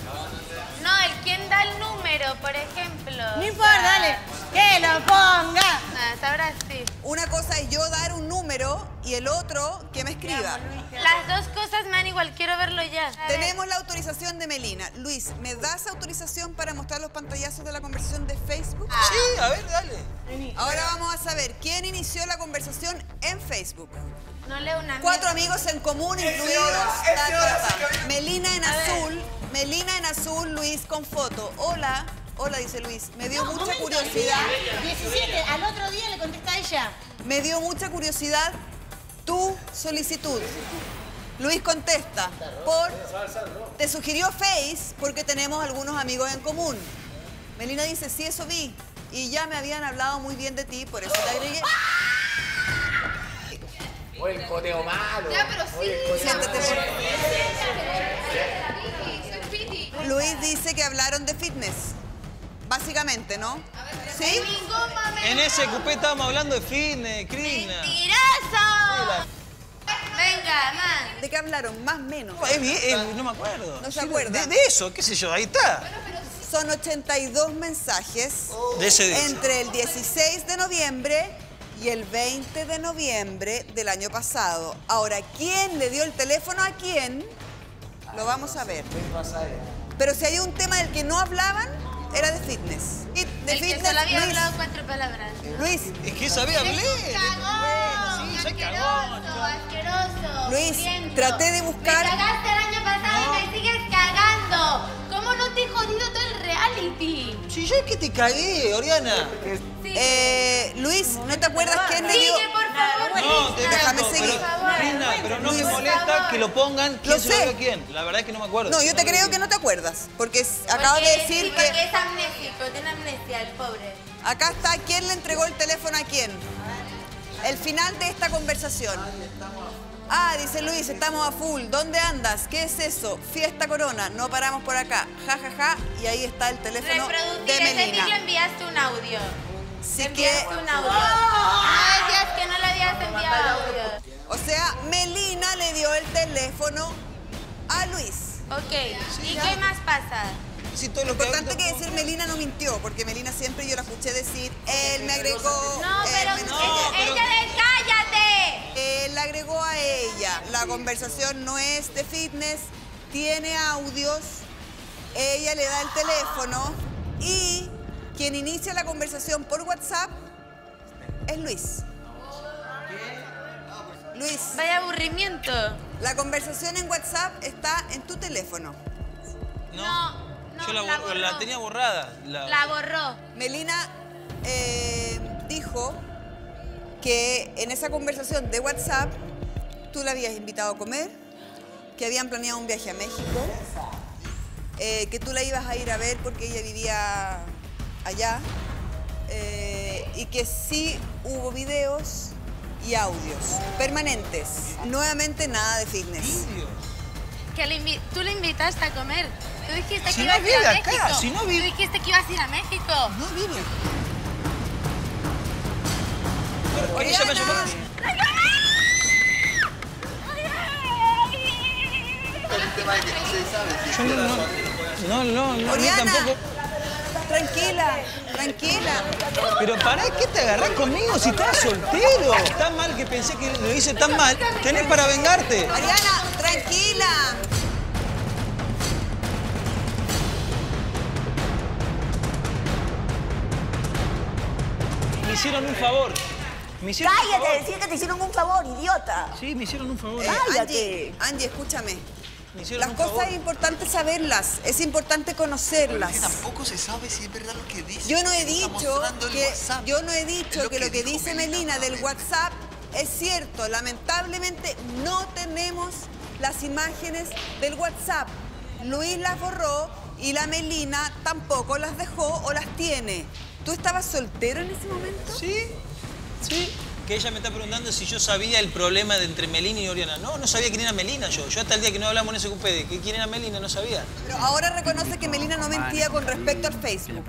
No, el quien da el número, por ejemplo. No importa, dale. Que lo ponga. Ah, ahora sí. Una cosa es yo dar un número y el otro que me escriba. Las dos cosas me dan igual, quiero verlo ya. Tenemos la autorización de Melina. Luis, ¿me das autorización para mostrar los pantallazos de la conversación de Facebook? Sí, a ver, dale. Ahora vamos a saber quién inició la conversación en Facebook. No leo una Cuatro amigos en común, incluidos. ta, ta, ta. Melina en azul. Melina en azul, Luis con foto. Hola. Hola, dice Luis. Me dio No, mucha momento, curiosidad. el día 17, al otro día le contesta a ella. Me dio mucha curiosidad tu solicitud. Luis contesta, por te sugirió Face porque tenemos algunos amigos en común. Melina dice, sí, eso vi. Y ya me habían hablado muy bien de ti, por eso te agregué. O el codeo malo. Ya, pero sí. Siéntate, por Luis dice que hablaron de fitness. Básicamente, ¿no? ¿Sí? En ese cupé estábamos hablando de fitness, Krishna. ¡Mentiroso! Venga, man. ¿De qué hablaron? Más o menos. Es no me acuerdo. No se Sí, acuerda. De, de eso, qué sé yo, ahí está. Son 82 mensajes De ese día. entre el 16 de noviembre y el 20 de noviembre del año pasado. Ahora, ¿quién le dio el teléfono a quién? Lo vamos a ver. Pero si hay un tema del que no hablaban, era de fitness. Y de El que fitness, solo había Luis. hablado cuatro palabras. Luis. Es que sabía hablé. ¡Cagón! Sí, soy ¡Asqueroso! ¡Asqueroso! Luis, traté de buscar- Me cagaste el año pasado y me sigues cagando. ¿Cómo no te he jodido todo el reality? Si yo es que te cagué, Oriana. Eh, Luis, ¿no te acuerdas quién le dio? Por favor. No, te Déjame seguir. pero, pero no me molesta que lo pongan quién Lo se lo sé. dio a quién. La verdad es que no me acuerdo. No, yo te creo que no te acuerdas, porque acabo de decir sí, que porque es amnésico, tiene amnesia el pobre. acá está quién le entregó el teléfono a quién. El final de esta conversación. Ah, dice Luis, estamos a full. ¿Dónde andas? ¿Qué es eso? Fiesta Corona. No paramos por acá. Ja, ja, ja. Y ahí está el teléfono Reproducir de ese Melina. vídeo enviaste un audio. Sí que- un audio. No decías que no le habías enviado audio. O sea, Melina le dio el teléfono a Luis. Ok, ¿y qué más pasa? Lo importante que decir Melina no mintió, porque Melina siempre yo la escuché decir, él me agregó. No, él pero me ella, ella de cállate. Él la agregó a ella. La conversación no es de fitness, tiene audios, ella le da el teléfono y quien inicia la conversación por WhatsApp es Luis. Luis. Vaya aburrimiento. La conversación en WhatsApp está en tu teléfono. No, Yo la, tenía borrada. La, la borró. Melina eh, dijo que en esa conversación de WhatsApp tú la habías invitado a comer, que habían planeado un viaje a México, eh, que tú la ibas a ir a ver porque ella vivía allá eh, y que sí hubo videos y audios permanentes. Nuevamente nada de fitness. Que le invi- tú le invitaste a comer. Tú dijiste Si que no ibas a ir a vive acá, México. si no Tú dijiste que ibas a ir a México. No vive. Oriana. Yo no, no, no, no, no, a mí Oriana, tampoco. tranquila, tranquila. Pero pará, ¿qué te agarrás conmigo si estás soltero? Tan mal que pensé que lo hice tan mal. Tenés para vengarte. Ariana, tranquila. Hicieron un favor. Me hicieron un Cállate, favor. decir que te hicieron un favor, idiota. Sí, me hicieron un favor. Eh, Angie, Angie, escúchame. Me hicieron Las un cosas favor. es importante saberlas, es importante conocerlas. Tampoco se sabe si es verdad lo que dice. Yo no he dicho que yo no he dicho lo que lo que dice Melina del WhatsApp es cierto. Lamentablemente no tenemos las imágenes del WhatsApp. Luis las borró y la Melina tampoco las dejó o las tiene. ¿Tú estabas soltero en ese momento? Sí, sí. Que ella me está preguntando si yo sabía el problema de entre Melina y Oriana. No, no sabía quién era Melina yo. Yo hasta el día que no hablamos en ese cupé de que quién era Melina no sabía. Pero ahora reconoce que Melina no mentía con respecto al Facebook.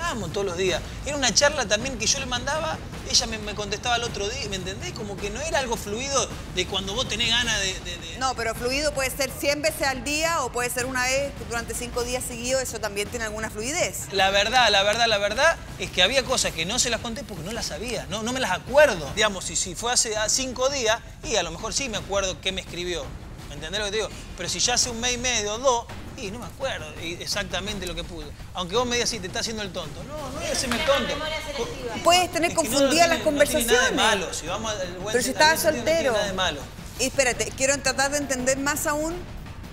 Hablábamos todos los días. Era una charla también que yo le mandaba, ella me, me contestaba el otro día, ¿me entendés? Como que no era algo fluido de cuando vos tenés ganas de, de- de- No, pero fluido puede ser 100 veces al día o puede ser una vez durante cinco días seguidos. Eso también tiene alguna fluidez. La verdad, la verdad, la verdad es que había cosas que no se las conté porque no las sabía, no, no me las acuerdo. Digamos, si, si fue hace ah, cinco días, y a lo mejor sí me acuerdo qué me escribió. ¿Me entendés lo que te digo? Pero si ya hace un mes y medio o dos, y no me acuerdo y- exactamente lo que pude. Aunque vos me digas, sí, te estás haciendo el tonto. No, no hacerme el tonto. Puedes tener Es que no, no confundidas tiene- las no tiene nada de conversaciones. malo, si vamos al buen Pero si no tiene soltero. nada de malo. Y espérate, quiero tratar de entender más aún.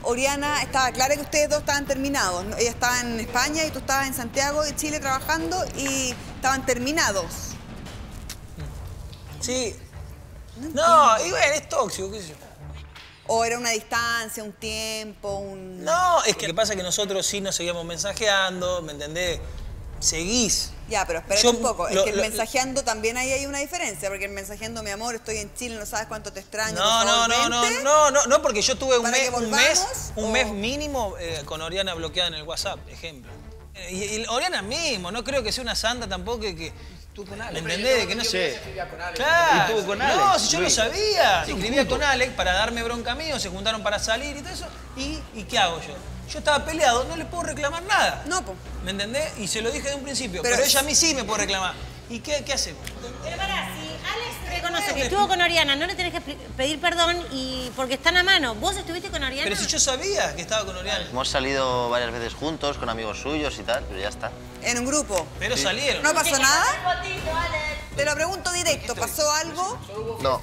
Oriana, estaba clara que ustedes dos estaban terminados. ¿no? Ella estaba en España y tú estabas en Santiago de Chile trabajando y estaban terminados. Sí. No, y bueno, es tóxico, qué sé yo. O era una distancia, un tiempo, un... No, es que lo que pasa es que nosotros sí nos seguíamos mensajeando, ¿me entendés? Seguís. Ya, pero espérate Yo- un poco. lo- es que el lo- mensajeando también ahí hay una diferencia, porque el mensajeando, mi amor, estoy en Chile, no sabes cuánto te extraño. No, no, no, no, no, no, no, porque yo tuve un ¿Para mes, un mes, un o- mes mínimo eh, con Oriana bloqueada en el WhatsApp, ejemplo. Y, y Oriana mismo, no creo que sea una santa tampoco que... que tú con Alex. ¿Me entendés? Que no sé. Claro. Y tú con No, Alex, si yo lo sabía. Escribía con Alex para darme bronca mío, se juntaron para salir y todo eso. ¿Y, y qué hago yo? Yo estaba peleado, no le puedo reclamar nada. No. ¿Me entendés? Y se lo dije de un principio. Pero- Pero, ella a mí sí me puede reclamar. ¿Y qué, qué hacemos? Pero si Que estuvo con Oriana, no le tenés que pe- pedir perdón y porque están a mano. ¿Vos estuviste con Oriana? Pero si yo sabía que estaba con Oriana. Hemos salido varias veces juntos con amigos suyos y tal, pero ya está. En un grupo. Pero Sí. salieron. ¿No pasó nada? Te lo pregunto directo, ¿pasó algo? No.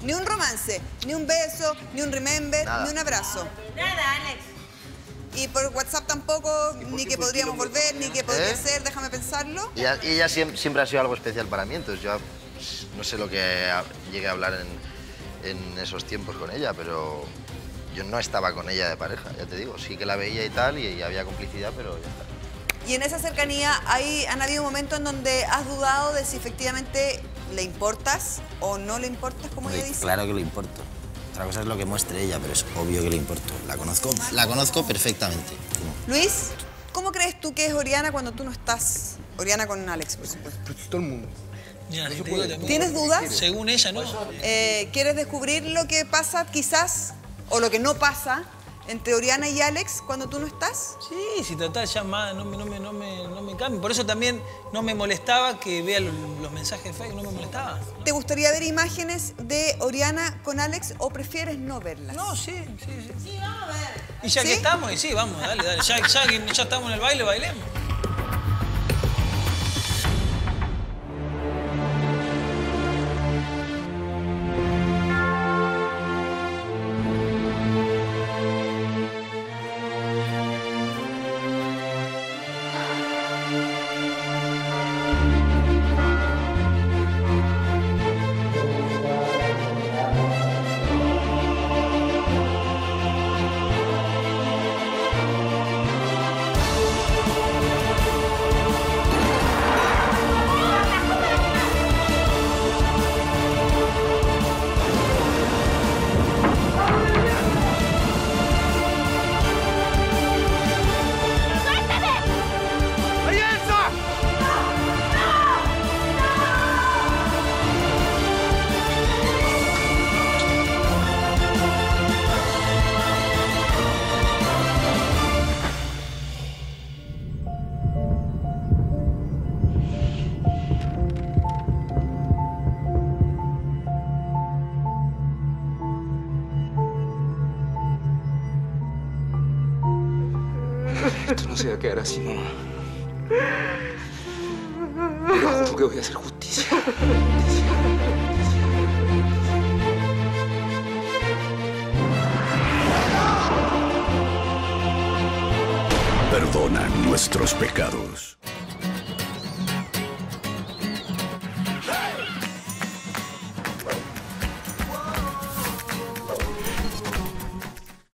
Ni un romance, ni un beso, ni un remember, Nada. ni un abrazo. Nada, Alex. Y por WhatsApp tampoco, ni que podríamos volver, ni que podría ¿Eh? ser, déjame pensarlo. Y ella, y ella siem- siempre, ha sido algo especial para mí, entonces yo no sé lo que llegué a hablar en, en esos tiempos con ella, pero yo no estaba con ella de pareja, ya te digo. Sí que la veía y tal, y, y había complicidad, pero ya está. Y en esa cercanía hay, han habido momentos en donde has dudado de si efectivamente le importas o no le importas, como ella dice. Claro que le importo. Otra cosa es lo que muestre ella, pero es obvio que le importo. La conozco, la conozco perfectamente. Luis, ¿cómo crees tú que es Oriana cuando tú no estás? Oriana con Alex, por supuesto. Todo el mundo. ¿Tienes dudas? Según ella, no. Eh, ¿Quieres descubrir lo que pasa quizás o lo que no pasa entre Oriana y Alex cuando tú no estás? Sí, si total ya más, no me, no me, no me, no me cambia. Por eso también no me molestaba que vea los, los mensajes de Facebook, no me molestaba. ¿Te gustaría ver imágenes de Oriana con Alex o prefieres no verlas? No, sí, sí, sí. Sí, vamos a ver. Y ya que estamos, y sí, vamos, dale, dale. Ya, ya que ya estamos en el baile, bailemos.